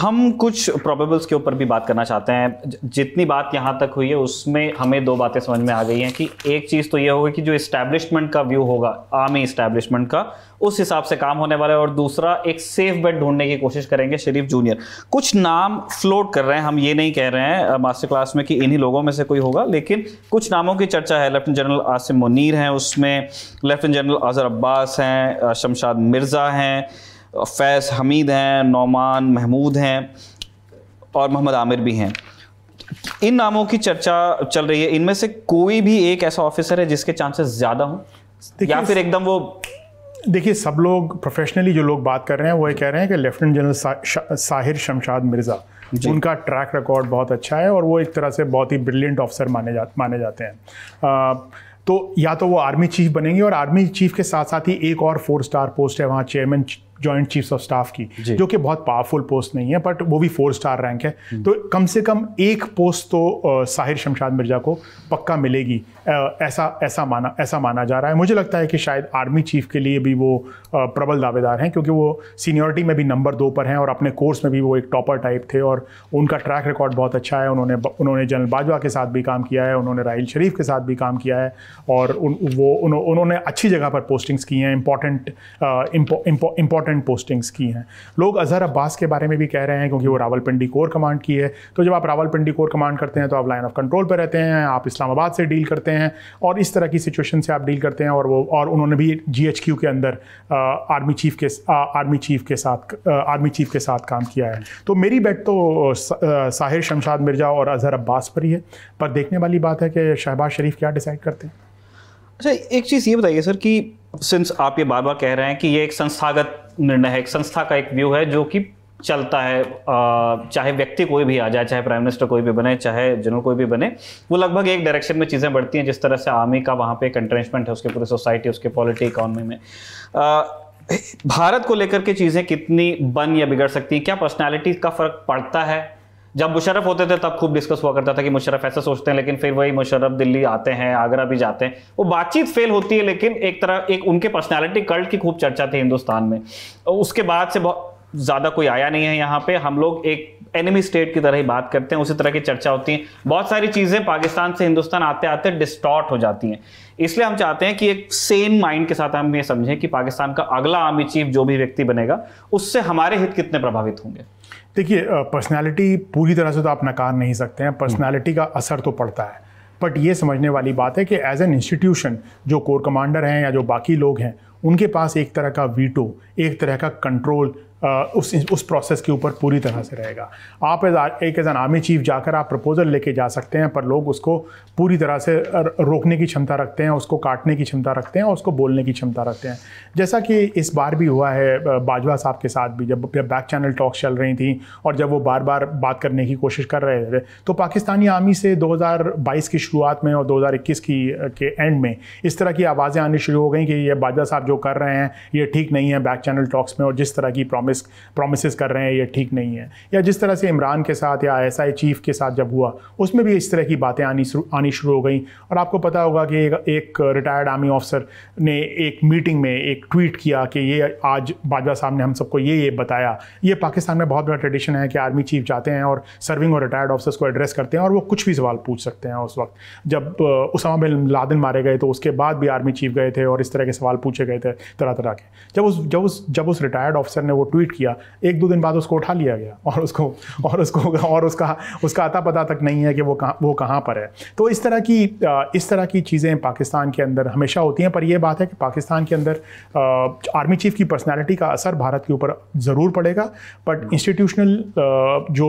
हम कुछ प्रोबेबल्स के ऊपर भी बात करना चाहते हैं। जितनी बात यहाँ तक हुई है, उसमें हमें दो बातें समझ में आ गई हैं कि एक चीज़ तो ये होगी कि जो इस्टेब्लिशमेंट का व्यू होगा आर्मी इस्टेब्लिशमेंट का, उस हिसाब से काम होने वाला है और दूसरा, एक सेफ़ बेड ढूँढने की कोशिश करेंगे शरीफ जूनियर कुछ नाम फ्लोट कर रहे हैं, हम ये नहीं कह रहे हैं मास्टर क्लास में कि इन्हीं लोगों में से कोई होगा, लेकिन कुछ नामों की चर्चा है। लेफ्टिनेंट जनरल आसिम मुनीर हैं उसमें लेफ्टिनेंट जनरल अजहर अब्बास हैं शमशाद मिर्ज़ा हैं फैज़ हमीद हैं नौमान महमूद हैं और मोहम्मद आमिर भी हैं। इन नामों की चर्चा चल रही है। इनमें से कोई भी एक ऐसा ऑफिसर है जिसके चांसेस ज़्यादा हों? या फिर एकदम वो देखिए सब लोग प्रोफेशनली जो लोग बात कर रहे हैं वो ये कह रहे हैं कि लेफ्टिनेंट जनरल सा, साहिर शमशाद मिर्ज़ा उनका ट्रैक रिकॉर्ड बहुत अच्छा है और वो एक तरह से बहुत ही ब्रिलियंट ऑफिसर माने जा माने जाते हैं। आ, तो या तो वो आर्मी चीफ बनेंगे और आर्मी चीफ के साथ साथ ही एक और फोर स्टार पोस्ट है वहाँ chairman joint chiefs of staff की जो। कि बहुत पावरफुल पोस्ट नहीं है बट वो भी फोर स्टार रैंक है। हम्म। तो कम से कम एक पोस्ट तो साहिर शमशाद मिर्ज़ा को पक्का मिलेगी। ऐसा ऐसा माना ऐसा माना जा रहा है। मुझे लगता है कि शायद आर्मी चीफ के लिए भी वो प्रबल दावेदार हैं क्योंकि वो सीनियरिटी में भी नंबर दो पर हैं और अपने कोर्स में भी वो एक टॉपर टाइप थे और उनका ट्रैक रिकॉर्ड बहुत अच्छा है। उन्होंने उन्होंने जनरल बाजवा के साथ भी काम किया है उन्होंने राहिल शरीफ के साथ भी काम किया है और उन, वो उन्होंने अच्छी जगह पर पोस्टिंग्स की हैं। इंपॉर्टेंट इंपॉर्टेंट पोस्टिंग्स की हैं। लोग अजहर अब्बास के बारे में भी कह रहे हैं क्योंकि वो रावलपिंडी कोर कमांड की है। तो जब आप रावलपिंडी कोर कमांड करते हैं तो आप लाइन ऑफ़ कंट्रोल पर रहते हैं, आप इस्लामाबाद से डील करते हैं और इस तरह की सिचुएशन से आप डील करते हैं और वो, और उन्होंने भी जीएचक्यू के अंदर आर्मी चीफ के आर्मी चीफ के साथ आर्मी चीफ के साथ काम किया है। तो मेरी बेट तो साहिर शमशाद मिर्ज़ा और अजहर अब्बास पर ही है। पर देखने वाली बात है कि शहबाज शरीफ क्या डिसाइड करते हैं। अच्छा एक चीज़ ये बताइए सर कि सिंस आप ये बार बार कह रहे हैं कि ये एक संस्थागत निर्णय है एक संस्था का एक व्यू है जो कि चलता है चाहे व्यक्ति कोई भी आ जाए, चाहे प्राइम मिनिस्टर कोई भी बने, चाहे जनरल कोई भी बने, वो लगभग एक डायरेक्शन में चीज़ें बढ़ती हैं, जिस तरह से आर्मी का वहाँ पे एक एंट्रेंचमेंट है, उसके पूरे सोसाइटी उसके पॉलिटी इकॉनमी में। भारत को लेकर के चीज़ें कितनी बन या बिगड़ सकती हैं, क्या पर्सनैलिटी का फ़र्क पड़ता है? जब मुशरफ होते थे, तब खूब डिस्कस हुआ करता था कि मुशरफ ऐसा सोचते हैं, लेकिन फिर वही मुशरफ दिल्ली आते हैं, आगरा भी जाते हैं। वो बातचीत फेल होती है, लेकिन एक तरह, एक उनके पर्सनैलिटी कल्ट की खूब चर्चा थी हिंदुस्तान में। उसके बाद से बहुत ज़्यादा कोई आया नहीं है यहाँ पे। हम लोग एक एनिमी स्टेट की तरह ही बात करते हैं, उसी तरह की चर्चा होती है। बहुत सारी चीज़ें पाकिस्तान से हिंदुस्तान आते आते डिस्टॉर्ट हो जाती हैं। इसलिए हम चाहते हैं कि एक सेम माइंड के साथ हम ये समझें कि पाकिस्तान का अगला आर्मी चीफ जो भी व्यक्ति बनेगा, उससे हमारे हित कितने प्रभावित होंगे। देखिए पर्सनालिटी पूरी तरह से तो आप नकार नहीं सकते हैं। पर्सनालिटी का असर तो पड़ता है। बट ये समझने वाली बात है कि एज एन इंस्टीट्यूशन जो कोर कमांडर हैं या जो बाकी लोग हैं, उनके पास एक तरह का वीटो एक तरह का कंट्रोल उस उस प्रोसेस के ऊपर पूरी तरह से रहेगा। आप एज एक एज एन आर्मी चीफ जाकर आप प्रपोजल लेके जा सकते हैं, पर लोग उसको पूरी तरह से रोकने की क्षमता रखते हैं, उसको काटने की क्षमता रखते हैं और उसको बोलने की क्षमता रखते हैं। जैसा कि इस बार भी हुआ है बाजवा साहब के साथ भी, जब बैक चैनल टॉक्स चल रही थी, और जब वो बार बार बात करने की कोशिश कर रहे थे तो पाकिस्तानी आर्मी से 2022 की शुरुआत में और 2021 की के एंड में इस तरह की आवाज़ें आनी शुरू हो गई कि ये बाजवा साहब जो कर रहे हैं, ये ठीक नहीं है बैक चैनल टॉक्स में, और जिस तरह की प्रॉमिस प्रॉमिस प्रॉमिस कर रहे हैं ये ठीक नहीं है। या जिस तरह से इमरान के साथ या एस आई चीफ के साथ जब हुआ उसमें भी इस तरह की बातें आनी आनी शुरू हो गई। और आपको पता होगा कि एक, एक रिटायर्ड आर्मी ऑफिसर ने एक मीटिंग में एक ट्वीट किया कि ये आज बाजवा साहब ने हम सबको ये ये बताया। ये पाकिस्तान में बहुत बड़ा ट्रेडिशन है कि आर्मी चीफ जाते हैं और सर्विंग और रिटायर्ड ऑफिसर्स को एड्रेस करते हैं और वो कुछ भी सवाल पूछ सकते हैं उस वक्त। जब उसामा बिन लादेन मारे गए तो उसके बाद भी आर्मी चीफ गए थे और इस तरह के सवाल पूछे गए थे तरह तरह के। जब उस जब उस जब उस रिटायर्ड ऑफिसर ने वो ट्वीट किया, एक दो दिन बाद उसको उठा लिया गया और उसको और उसको, और उसका उसका आता पता तक नहीं है कि वो कहाँ वो कहाँ पर है। तो इस तरह की इस तरह की चीज़ें पाकिस्तान के अंदर हमेशा होती हैं, पर यह बात है कि पाकिस्तान के अंदर आर्मी चीफ की पर्सनैलिटी का असर भारत के ऊपर ज़रूर पड़ेगा, बट इंस्टीट्यूशनल जो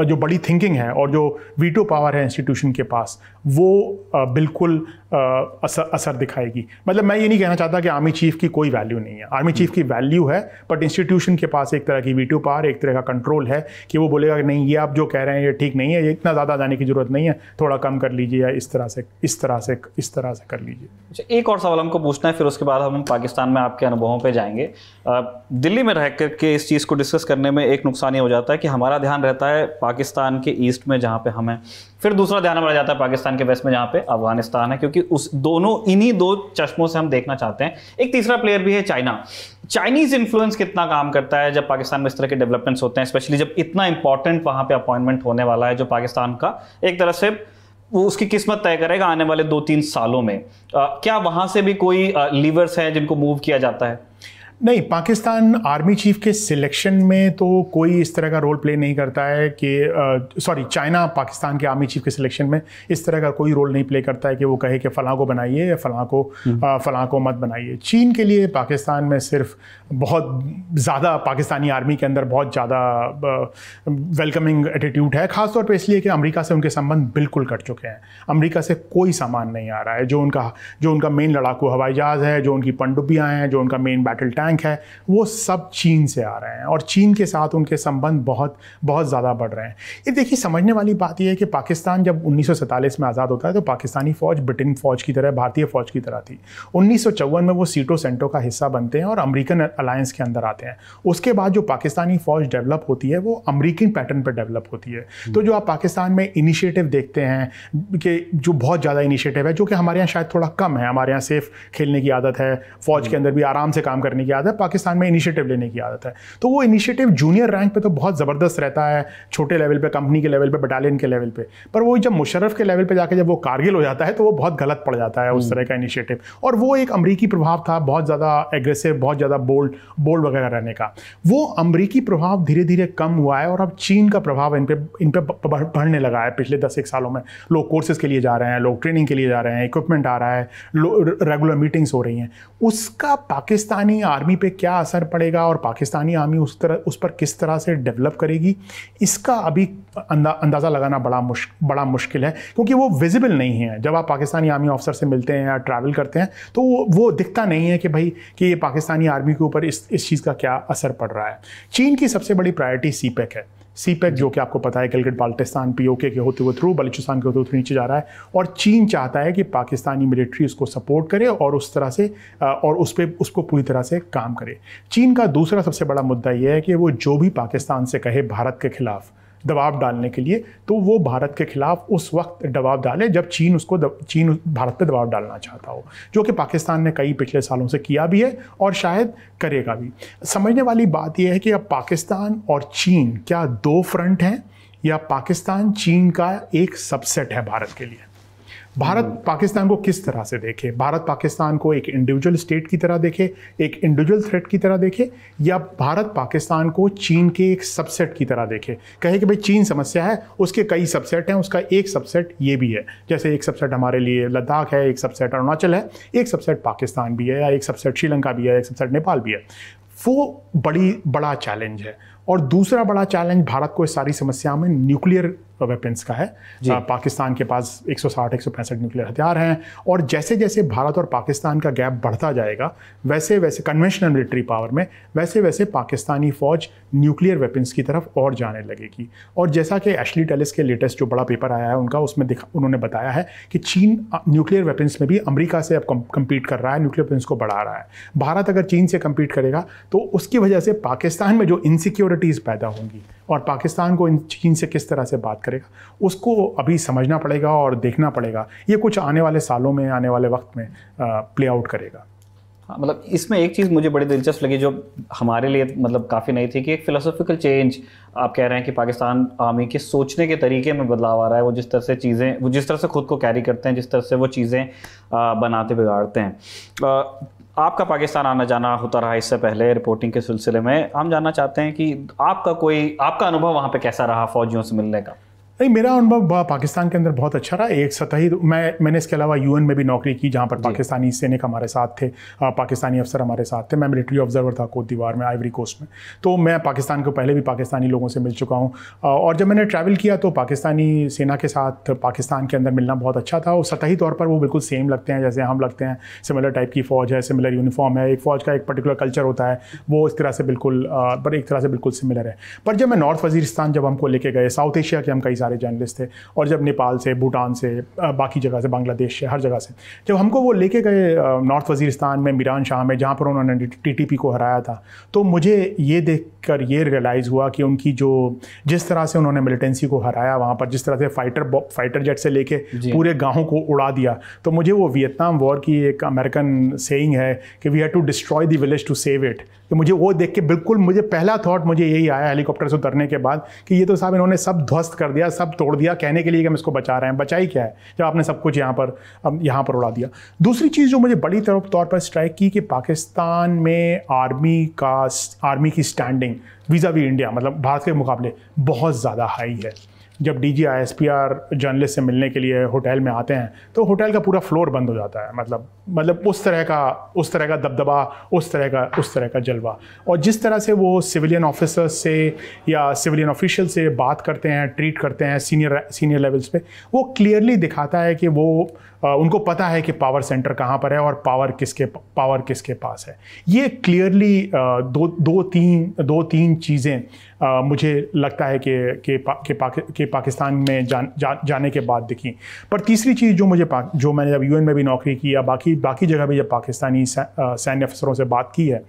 जो बड़ी थिंकिंग है और जो वीटो पावर है इंस्टीट्यूशन के पास, वो बिल्कुल असर असर दिखाएगी। मतलब मैं ये नहीं कहना चाहता कि आर्मी चीफ की कोई वैल्यू नहीं है। आर्मी चीफ की वैल्यू है, बट इंस्टीट्यूशन के पास एक तरह की वीटो पावर एक तरह का कंट्रोल है कि वो बोलेगा कि नहीं, ये आप जो कह रहे हैं ये ठीक नहीं है, ये इतना ज़्यादा जाने की ज़रूरत नहीं है, थोड़ा कम कर लीजिए या इस तरह से, इस तरह से, इस तरह से कर लीजिए। अच्छा एक और सवाल हमको पूछना है, फिर उसके बाद हम पाकिस्तान में आपके अनुभवों पर जाएँगे। दिल्ली में रह करके इस चीज़ को डिस्कस करने में एक नुकसान ये हो जाता है कि हमारा ध्यान रहता है पाकिस्तान के ईस्ट में, जहाँ पे हम फिर दूसरा ध्यान हमारा जाता है पाकिस्तान के वेस्ट में जहाँ पे अफ़गानिस्तान है क्योंकि उस दोनों इन्हीं दो चश्मों से हम देखना चाहते हैं। एक तीसरा प्लेयर भी है चाइना। चाइनीज़ इन्फ्लुएंस कितना काम करता है जब पाकिस्तान में इस तरह के डेवलपमेंट्स होते हैं स्पेशली जब इतना इंपॉर्टेंट वहाँ पे अपॉइंटमेंट होने वाला है जो पाकिस्तान का। एक तरह से वो उसकी किस्मत तय करेगा आने वाले दो तीन सालों में। आ, क्या वहाँ से भी कोई लीवर्स हैं जिनको मूव किया जाता है? नहीं पाकिस्तान आर्मी चीफ के सिलेक्शन में तो कोई इस तरह का रोल प्ले नहीं करता है कि सॉरी चाइना पाकिस्तान के आर्मी चीफ के सिलेक्शन में इस तरह का कोई रोल नहीं प्ले करता है कि वो कहे कि फ़लाँ को बनाइए या फ़लाँ को हम्म। फ़लाँ को मत बनाइए। चीन के लिए पाकिस्तान में सिर्फ़ बहुत ज़्यादा पाकिस्तानी आर्मी के अंदर बहुत ज़्यादा वेलकमिंग एटीट्यूड है ख़ासतौर पर इसलिए कि अमरीका से उनके संबंध बिल्कुल कट चुके हैं। अमरीका से कोई सामान नहीं आ रहा है। जो उनका जो उनका मेन लड़ाकू हवाई जहाज़ है जो उनकी पनडुब्बियाँ हैं जो उनका मेन बैटल टैंक टैंक है वो सब चीन से आ रहे हैं और चीन के साथ उनके संबंध बहुत बहुत ज़्यादा बढ़ रहे हैं। ये देखिए समझने वाली बात यह है कि पाकिस्तान जब उन्नीस सौ सैंतालीस में आज़ाद होता है तो पाकिस्तानी फ़ौज ब्रिटेन फ़ौज की तरह भारतीय फ़ौज की तरह थी। उन्नीस सौ चौवन में वो सीटो सेंटो का हिस्सा बनते हैं और अमरीकन अलायंस के अंदर आते हैं। उसके बाद जो पाकिस्तानी फ़ौज डेवलप होती है वो अमरीकन पैटर्न पर डेवलप होती है। तो जो आप पाकिस्तान में इनिशिएटिव देखते हैं कि जो बहुत ज़्यादा इनिशिएटिव है जो कि हमारे यहाँ शायद थोड़ा कम है हमारे यहाँ सेफ़ खेलने की आदत है फ़ौज के अंदर भी आराम से काम करने की आदत है पाकिस्तान में इनिशिएटिव लेने की आदत है। तो वो इनिशिएटिव जूनियर रैंक पे तो बहुत ज़बरदस्त रहता है छोटे लेवल पे कंपनी के लेवल पे बटालियन के लेवल पे। पर वो जब मुशर्रफ के लेवल पे जाकर जब वो कारगिल हो जाता है तो वो बहुत गलत पड़ जाता है उस हम्म। तरह का इनिशिएटिव और वो एक अमरीकी प्रभाव था बहुत ज़्यादा एग्रेसिव बहुत ज़्यादा बोल्ड बोल्ड वगैरह रहने का। वो अमरीकी प्रभाव धीरे धीरे कम हुआ है और अब चीन का प्रभाव इन पर इन पर बढ़ने लगा है पिछले दस एक सालों में। लोग कोर्सेज के लिए जा रहे हैं लोग ट्रेनिंग के लिए जा रहे हैं इक्विपमेंट आ रहा है रेगुलर मीटिंग्स हो रही हैं। उसका पाकिस्तानी आर्मी पे क्या असर पड़ेगा और पाकिस्तानी आर्मी उस तरह उस पर किस तरह से डेवलप करेगी इसका अभी अंदा, अंदाज़ा लगाना बड़ा मुश बड़ा मुश्किल है क्योंकि वो विजिबल नहीं है जब आप पाकिस्तानी आर्मी ऑफिसर से मिलते हैं या ट्रैवल करते हैं तो वो वो दिखता नहीं है कि भाई कि ये पाकिस्तानी आर्मी के ऊपर इस इस चीज़ का क्या असर पड़ रहा है चीन की सबसे बड़ी प्रायोरिटी सी है सी पैक जो कि आपको पता है गिलगिट बाल्टिस्तान पी के होते हुए थ्रू बलूचिस्तान के होते हुए नीचे जा रहा है और चीन चाहता है कि पाकिस्तानी मिलिट्री उसको सपोर्ट करे और उस तरह से और उस पर उसको पूरी तरह से काम करे। चीन का दूसरा सबसे बड़ा मुद्दा यह है कि वो जो भी पाकिस्तान से कहे, भारत के खिलाफ। दबाव डालने के लिए तो वो भारत के खिलाफ उस वक्त दबाव डाले जब चीन उसको दब, चीन भारत पर दबाव डालना चाहता हो जो कि पाकिस्तान ने कई पिछले सालों से किया भी है और शायद करेगा भी। समझने वाली बात यह है कि अब पाकिस्तान और चीन क्या दो फ्रंट हैं या पाकिस्तान चीन का एक सबसेट है भारत के लिए? भारत पाकिस्तान को किस तरह से देखे? भारत पाकिस्तान को एक इंडिविजुअल स्टेट की तरह देखे एक इंडिविजुअल थ्रेट की तरह देखे या भारत पाकिस्तान को चीन के एक सबसेट की तरह देखे? कहे कि भाई चीन समस्या है उसके कई सबसेट हैं उसका एक सबसेट ये भी है। जैसे एक सबसेट हमारे लिए लद्दाख है एक सबसेट अरुणाचल है एक सबसेट पाकिस्तान भी है या एक सबसेट श्रीलंका भी है एक सबसेट नेपाल भी है। वो बड़ी बड़ा चैलेंज है। और दूसरा बड़ा चैलेंज भारत को इस सारी समस्या में न्यूक्लियर वेपन्स का है। आ, पाकिस्तान के पास 160 165 न्यूक्लियर हथियार हैं और जैसे जैसे भारत और पाकिस्तान का गैप बढ़ता जाएगा वैसे वैसे कन्वेंशनल मिलिट्री पावर में वैसे वैसे पाकिस्तानी फ़ौज न्यूक्लियर वेपन्स की तरफ़ और जाने लगेगी। और जैसा कि एशली टेलिस के लेटेस्ट जो बड़ा पेपर आया है उनका उसमें दिखा उन्होंने बताया है कि चीन न्यूक्लियर वेपन्स में भी अमरीका से अब कम्पीट कर रहा है न्यूक्लियर वेपन्स को बढ़ा रहा है। भारत अगर चीन से कम्पीट करेगा तो उसकी वजह से पाकिस्तान में जो इनसिक्योरिटीज़ पैदा होंगी और पाकिस्तान को इन चीन से किस तरह से बात करेगा, उसको अभी समझना पड़ेगा और देखना पड़ेगा। ये कुछ आने वाले सालों में, आने वाले वक्त में प्ले आउट करेगा। हाँ मतलब इसमें एक चीज़ मुझे बड़ी दिलचस्प लगी जो हमारे लिए मतलब काफ़ी नई थी कि एक फ़िलोसॉफिकल चेंज आप कह रहे हैं कि पाकिस्तान आर्मी के सोचने के तरीके में बदलाव आ रहा है, वो जिस तरह से चीज़ें, वो जिस तरह से खुद को कैरी करते हैं, जिस तरह से वो चीज़ें बनाते, बिगाड़ते हैं। आपका पाकिस्तान आना जाना होता रहा इससे पहले रिपोर्टिंग के सिलसिले में। हम जानना चाहते हैं कि आपका कोई, आपका अनुभव वहाँ पे कैसा रहा फौजियों से मिलने का? नहीं मेरा अनुभव पाकिस्तान के अंदर बहुत अच्छा रहा। एक सतही मैं मैंने इसके अलावा यूएन में भी नौकरी की जहाँ पर पाकिस्तानी सैनिक हमारे साथ थे पाकिस्तानी अफसर हमारे साथ थे। मैं मिलिट्री ऑब्जर्वर था कोट दीवार में आइवरी कोस्ट में। तो मैं पाकिस्तान को पहले भी पाकिस्तानी लोगों से मिल चुका हूँ। और जब मैंने ट्रैवल किया तो पाकिस्तानी सेना के साथ पाकिस्तान के अंदर मिलना बहुत अच्छा था। और सतही तौर पर वो बिल्कुल सेम लगते हैं जैसे हम लगते हैं। सिमिलर टाइप की फ़ौज है सिमिलर यूनिफॉर्म है। एक फ़ौज का एक पर्टिकुलर कल्चर होता है। वो इस तरह से बिल्कुल पर एक तरह से बिल्कुल सिमिलर है। पर जब मैं नॉर्थ वजीरिस्तान जब हमको लेके गए साउथ एशिया के हम कई सारे सारे जर्नलिस्ट थे और जब नेपाल से भूटान से बाकी जगह से बांग्लादेश से हर जगह से। जब हमको वो लेके गए नॉर्थ वजीरिस्तान में मीरान शाह में जहाँ पर उन्होंने टीटीपी को हराया था तो मुझे ये देख कर ये रियलाइज़ हुआ कि उनकी जो जिस तरह से उन्होंने मिलिटेंसी को हराया वहाँ पर जिस तरह से फाइटर फाइटर जेट से लेके पूरे गाँवों को उड़ा दिया तो मुझे वो वियतनाम वॉर की एक अमेरिकन सेइंग है कि we have to destroy the village to save it तो मुझे वो देख के बिल्कुल मुझे पहला थॉट मुझे यही आया हेलीकॉप्टर से उतरने के बाद कि ये तो साहब इन्होंने सब ध्वस्त कर दिया सब तोड़ दिया। कहने के लिए कि हम इसको बचा रहे हैं। बचाई क्या है? जब आपने सब कुछ यहाँ पर यहाँ पर उड़ा दिया। दूसरी चीज़ जो मुझे बड़ी तरफ़ तौर पर स्ट्राइक की कि पाकिस्तान में आर्मी का आर्मी की स्टैंडिंग वीज़ा वी इंडिया मतलब भारत के मुकाबले बहुत ज़्यादा हाई है। जब D G I S P R journalist से मिलने के लिए होटल में आते हैं तो होटल का पूरा फ्लोर बंद हो जाता है। मतलब मतलब उस तरह का, उस तरह का दबदबा, उस तरह का, उस तरह का जलवा। और जिस तरह से वो सिविलियन ऑफिसर्स से या सिविलियन ऑफिशियल से बात करते हैं ट्रीट करते हैं सीनियर सीनियर लेवल्स पे, वो क्लियरली दिखाता है कि वो उनको पता है कि पावर सेंटर कहाँ पर है और पावर किसके पावर किसके पास है। ये क्लियरली दो दो तीन दो तीन चीज़ें मुझे लगता है कि कि पा, कि, पा, कि पाकिस्तान में जान, जा, जाने के बाद दिखी। पर तीसरी चीज़ जो मुझे जो मैंने जब यूएन में भी नौकरी की या बाकी बाकी जगह भी जब पाकिस्तानी सैन्य अफसरों से बात की है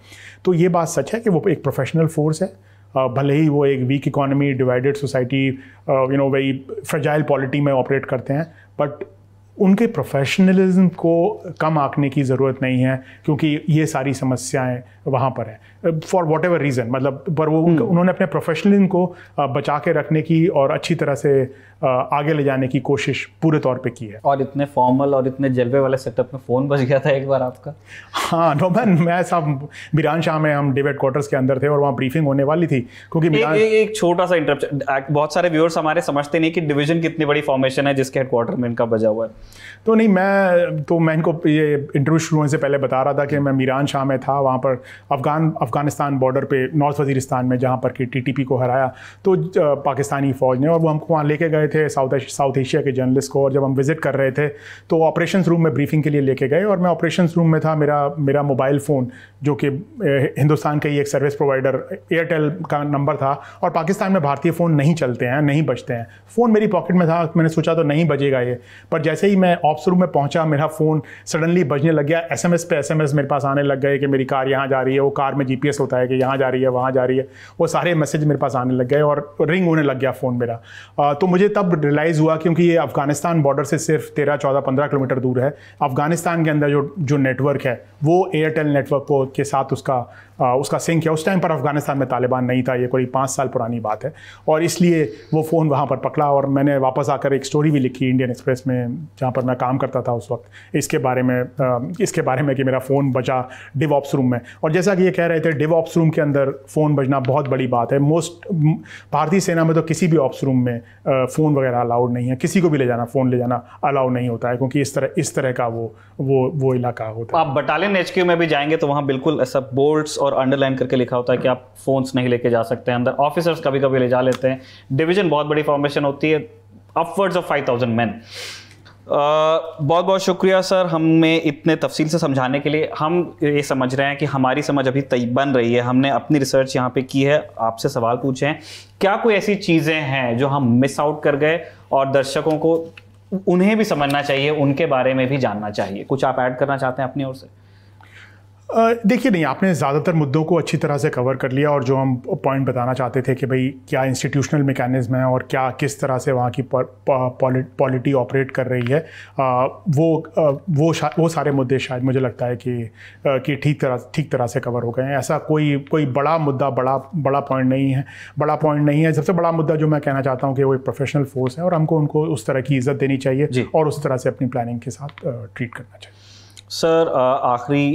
तो ये बात सच है कि वो एक प्रोफेशनल फोर्स है। भले ही वो एक weak economy divided society you know very fragile polity में ऑपरेट करते हैं बट उनके प्रोफेशनलिज्म को कम आंकने की ज़रूरत नहीं है, क्योंकि ये सारी समस्याएँ वहाँ पर हैं। फॉर वॉट एवर रीज़न मतलब पर वो हम्म। उन्होंने अपने प्रोफेशनलिज्म को बचा के रखने की और अच्छी तरह से आगे ले जाने की कोशिश पूरे तौर पे की है। और इतने फॉर्मल और इतने जलवे वाले सेटअप में फ़ोन बज गया था एक बार आपका? हाँ नो मैन मैं साहब बिरान शाह में हम डिबेट क्वार्टर्स के अंदर थे और वहाँ ब्रीफिंग होने वाली थी क्योंकि एक, एक, एक छोटा सा इंटरप्शन बहुत सारे व्यूअर्स हमारे समझते नहीं कि डिवीज़न कितनी बड़ी फॉर्मेशन है जिसके हेडक्वार्टर में इनका बजा हुआ है। तो नहीं मैं तो मैं इनको ये इंटरव्यू शुरू होने से पहले बता रहा था कि मैं मीरान शाह में था वहाँ पर अफगान अफ़गानिस्तान बॉर्डर पे, नॉर्थ वजीरिस्तान में, जहाँ पर कि टीटीपी को हराया तो पाकिस्तानी फ़ौज ने, और वो हमको वहाँ लेके गए थे, साउथ साउथ एशिया के जर्नलिस्ट को, और जब हम विज़िट कर रहे थे तो ऑपरेशन रूम में ब्रीफिंग के लिए लेके गए, और मैं ऑपरेशन रूम में था, मेरा मेरा मोबाइल फ़ोन, जो कि हिंदुस्तान का ही एक सर्विस प्रोवाइडर, एयरटेल का नंबर था, और पाकिस्तान में भारतीय फ़ोन नहीं चलते हैं, नहीं बजते हैं। फ़ोन मेरी पॉकेट में था, मैंने सोचा तो नहीं बजेगा ये, पर जैसे ही मैं ऑप्स रूम में पहुँचा, मेरा फ़ोन सडनली बजने लग गया, एसएमएस पे एसएमएस मेरे पास आने लग गए कि मेरी कार यहाँ जा रही है, वो कार में जीपीएस होता है कि यहाँ जा रही है वहाँ जा रही है। वो सारे मैसेज मेरे पास आने लग गए और रिंग होने लग गया फ़ोन मेरा। आ, तो मुझे तब रियलाइज़ हुआ क्योंकि ये अफ़गानिस्तान बॉर्डर से सिर्फ़ तेरह चौदह पंद्रह किलोमीटर दूर है। अफ़गानिस्तान के अंदर जो जो नेटवर्क है वो एयरटेल नेटवर्क को के साथ उसका उसका सिंक है। उस टाइम पर अफ़गानिस्तान में तालिबान नहीं था ये कोई पाँच साल पुरानी बात है। और इसलिए वो फ़ोन वहाँ पर पकड़ा और मैंने वापस आकर एक स्टोरी भी लिखी इंडियन एक्सप्रेस में जहाँ पर मैं काम करता था उस वक्त। इसके बारे में इसके बारे में कि मेरा फ़ोन बचा डिव ऑप्स रूम में। और जैसा कि ये कह रहे थे डिव ऑप्स रूम के अंदर फ़ोन बजना बहुत बड़ी बात है। मोस्ट भारतीय सेना में तो किसी भी ऑप्स रूम में फ़ोन वगैरह अलाउड नहीं है। किसी को भी ले जाना फ़ोन ले जाना अलाउड नहीं होता है, क्योंकि इस तरह इस तरह का वो वो वो इलाका होता है। आप बटालियन एच में भी जाएँगे तो वहाँ बिल्कुल ऐसा बोल्ट्स और अंडरलाइन करके लिखा होता है कि आप फोन्स नहीं लेके जा सकते हैं। अंदर ऑफिसर्स कभी कभी ले जा लेते हैं। डिवीज़न बहुत बड़ी फॉर्मेशन होती है upwards of five thousand man बहुत बहुत शुक्रिया सर हमें इतने तफसील से समझाने के लिए। हम ये समझ रहे हैं कि हमारी समझ अभी तय बन रही है। हमने अपनी रिसर्च यहाँ पे की है। आपसे सवाल पूछे हैं क्या कोई ऐसी चीज़ें हैं जो हम मिस आउट कर गए और दर्शकों को उन्हें भी समझना चाहिए, उनके बारे में भी जानना चाहिए? कुछ आप ऐड करना चाहते हैं अपनी ओर से? देखिए नहीं आपने ज़्यादातर मुद्दों को अच्छी तरह से कवर कर लिया और जो हम पॉइंट बताना चाहते थे कि भाई क्या इंस्टीट्यूशनल मैकेनिज्म है और क्या किस तरह से वहाँ की पॉलिटी ऑपरेट कर रही है आ, वो आ, वो वो सारे मुद्दे शायद मुझे लगता है कि आ, कि ठीक तरह ठीक तरह से कवर हो गए हैं। ऐसा कोई कोई बड़ा मुद्दा बड़ा बड़ा पॉइंट नहीं है। बड़ा पॉइंट नहीं है सबसे बड़ा मुद्दा जो मैं कहना चाहता हूँ कि वो एक प्रोफेशनल फोर्स है और हमको उनको उस तरह की इज़्ज़त देनी चाहिए और उस तरह से अपनी प्लानिंग के साथ ट्रीट करना चाहिए। सर आखिरी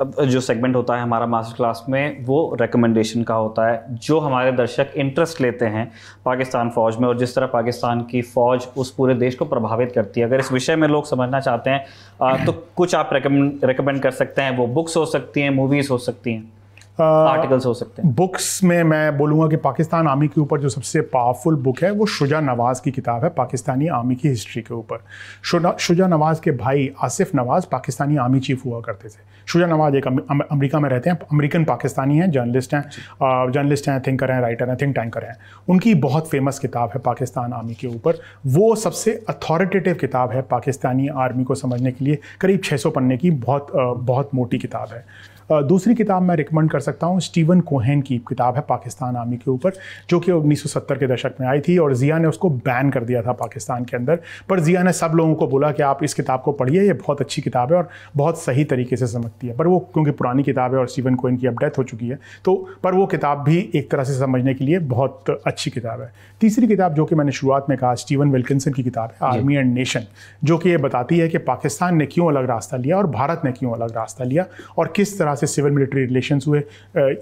जो सेगमेंट होता है हमारा मास्टर क्लास में वो रिकमेंडेशन का होता है जो हमारे दर्शक इंटरेस्ट लेते हैं पाकिस्तान फ़ौज में और जिस तरह पाकिस्तान की फ़ौज उस पूरे देश को प्रभावित करती है। अगर इस विषय में लोग समझना चाहते हैं तो कुछ आप रिकमेंड कर सकते हैं। वो बुक्स हो सकती हैं मूवीज़ हो सकती हैं आर्टिकल्स हो सकते हैं। बुक्स में मैं बोलूँगा कि पाकिस्तान आर्मी के ऊपर जो सबसे पावरफुल बुक है वो शुजा नवाज़ की किताब है पाकिस्तानी आर्मी की हिस्ट्री के ऊपर। शुजा शुजा नवाज़ के भाई आसिफ नवाज़ पाकिस्तानी आर्मी चीफ हुआ करते थे। शुजा नवाज़ एक अमेरिका में रहते हैं अमेरिकन पाकिस्तानी हैं जर्नलिस्ट हैं जर्नलिस्ट हैं थिंकर हैं राइटर हैं थिंक टैंकर हैं। उनकी बहुत फ़ेमस किताब है पाकिस्तान आर्मी के ऊपर। वो सबसे अथॉरिटेटिव किताब है पाकिस्तानी आर्मी को समझने के लिए। करीब 600 पन्ने की बहुत बहुत मोटी किताब है। दूसरी किताब मैं रिकमेंड कर सकता हूँ स्टीवन कोहेन की किताब है पाकिस्तान आर्मी के ऊपर जो कि 1970 के दशक में आई थी और जिया ने उसको बैन कर दिया था पाकिस्तान के अंदर। पर जिया ने सब लोगों को बोला कि आप इस किताब को पढ़िए ये बहुत अच्छी किताब है और बहुत सही तरीके से समझती है। पर वो क्योंकि पुरानी किताब है और स्टीवन कोइन की अब डेथ हो चुकी है तो पर वो किताब भी एक तरह से समझने के लिए बहुत अच्छी किताब है। तीसरी किताब जो कि मैंने शुरुआत में कहा स्टीवन विल्किसन की किताब है आर्मी एंड नेशन जो कि ये बताती है कि पाकिस्तान ने क्यों अलग रास्ता लिया और भारत ने क्यों अलग रास्ता लिया और किस तरह से सिविल मिलिट्री रिलेशन हुए।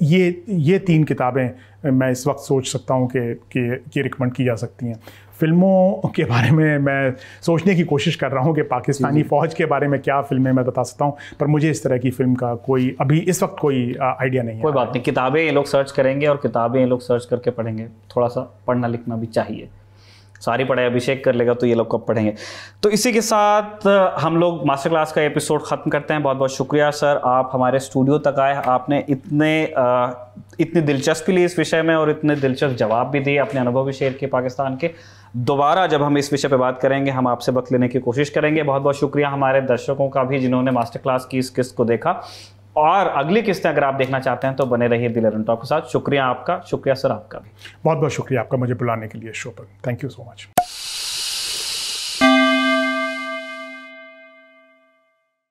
ये ये तीन किताबें मैं इस वक्त सोच सकता हूँ कि कि रिकमेंड की जा सकती हैं। फ़िल्मों के बारे में मैं सोचने की कोशिश कर रहा हूँ कि पाकिस्तानी फ़ौज के बारे में क्या फ़िल्में मैं बता सकता हूँ पर मुझे इस तरह की फ़िल्म का कोई अभी इस वक्त कोई आइडिया नहीं है। कोई बात नहीं किताबें ये लोग सर्च करेंगे और किताबें ये लोग सर्च करके पढ़ेंगे। थोड़ा सा पढ़ना लिखना भी चाहिए। सारी पढ़ाई अभिषेक कर लेगा तो ये लोग कब पढ़ेंगे। तो इसी के साथ हम लोग मास्टर क्लास का एपिसोड ख़त्म करते हैं। बहुत बहुत शुक्रिया, सर। आप हमारे स्टूडियो तक आए। आपने इतने इतनी दिलचस्पी ली इस विषय में और इतने दिलचस्प जवाब भी दिए अपने अनुभव भी शेयर किए पाकिस्तान के। दोबारा जब हम इस विषय पर बात करेंगे, हम आपसे वक्त लेने की कोशिश करेंगे। बहुत बहुत शुक्रिया हमारे दर्शकों का भी, जिन्होंने मास्टर क्लास की इस किस्त को देखा। और अगली किस्तें अगर आप देखना चाहते हैं तो बने रहिए दिल टॉक के साथ। शुक्रिया आपका, शुक्रिया सर आपका भी। बहुत बहुत शुक्रिया आपका मुझे बुलाने के लिए शो पर। Thank you so much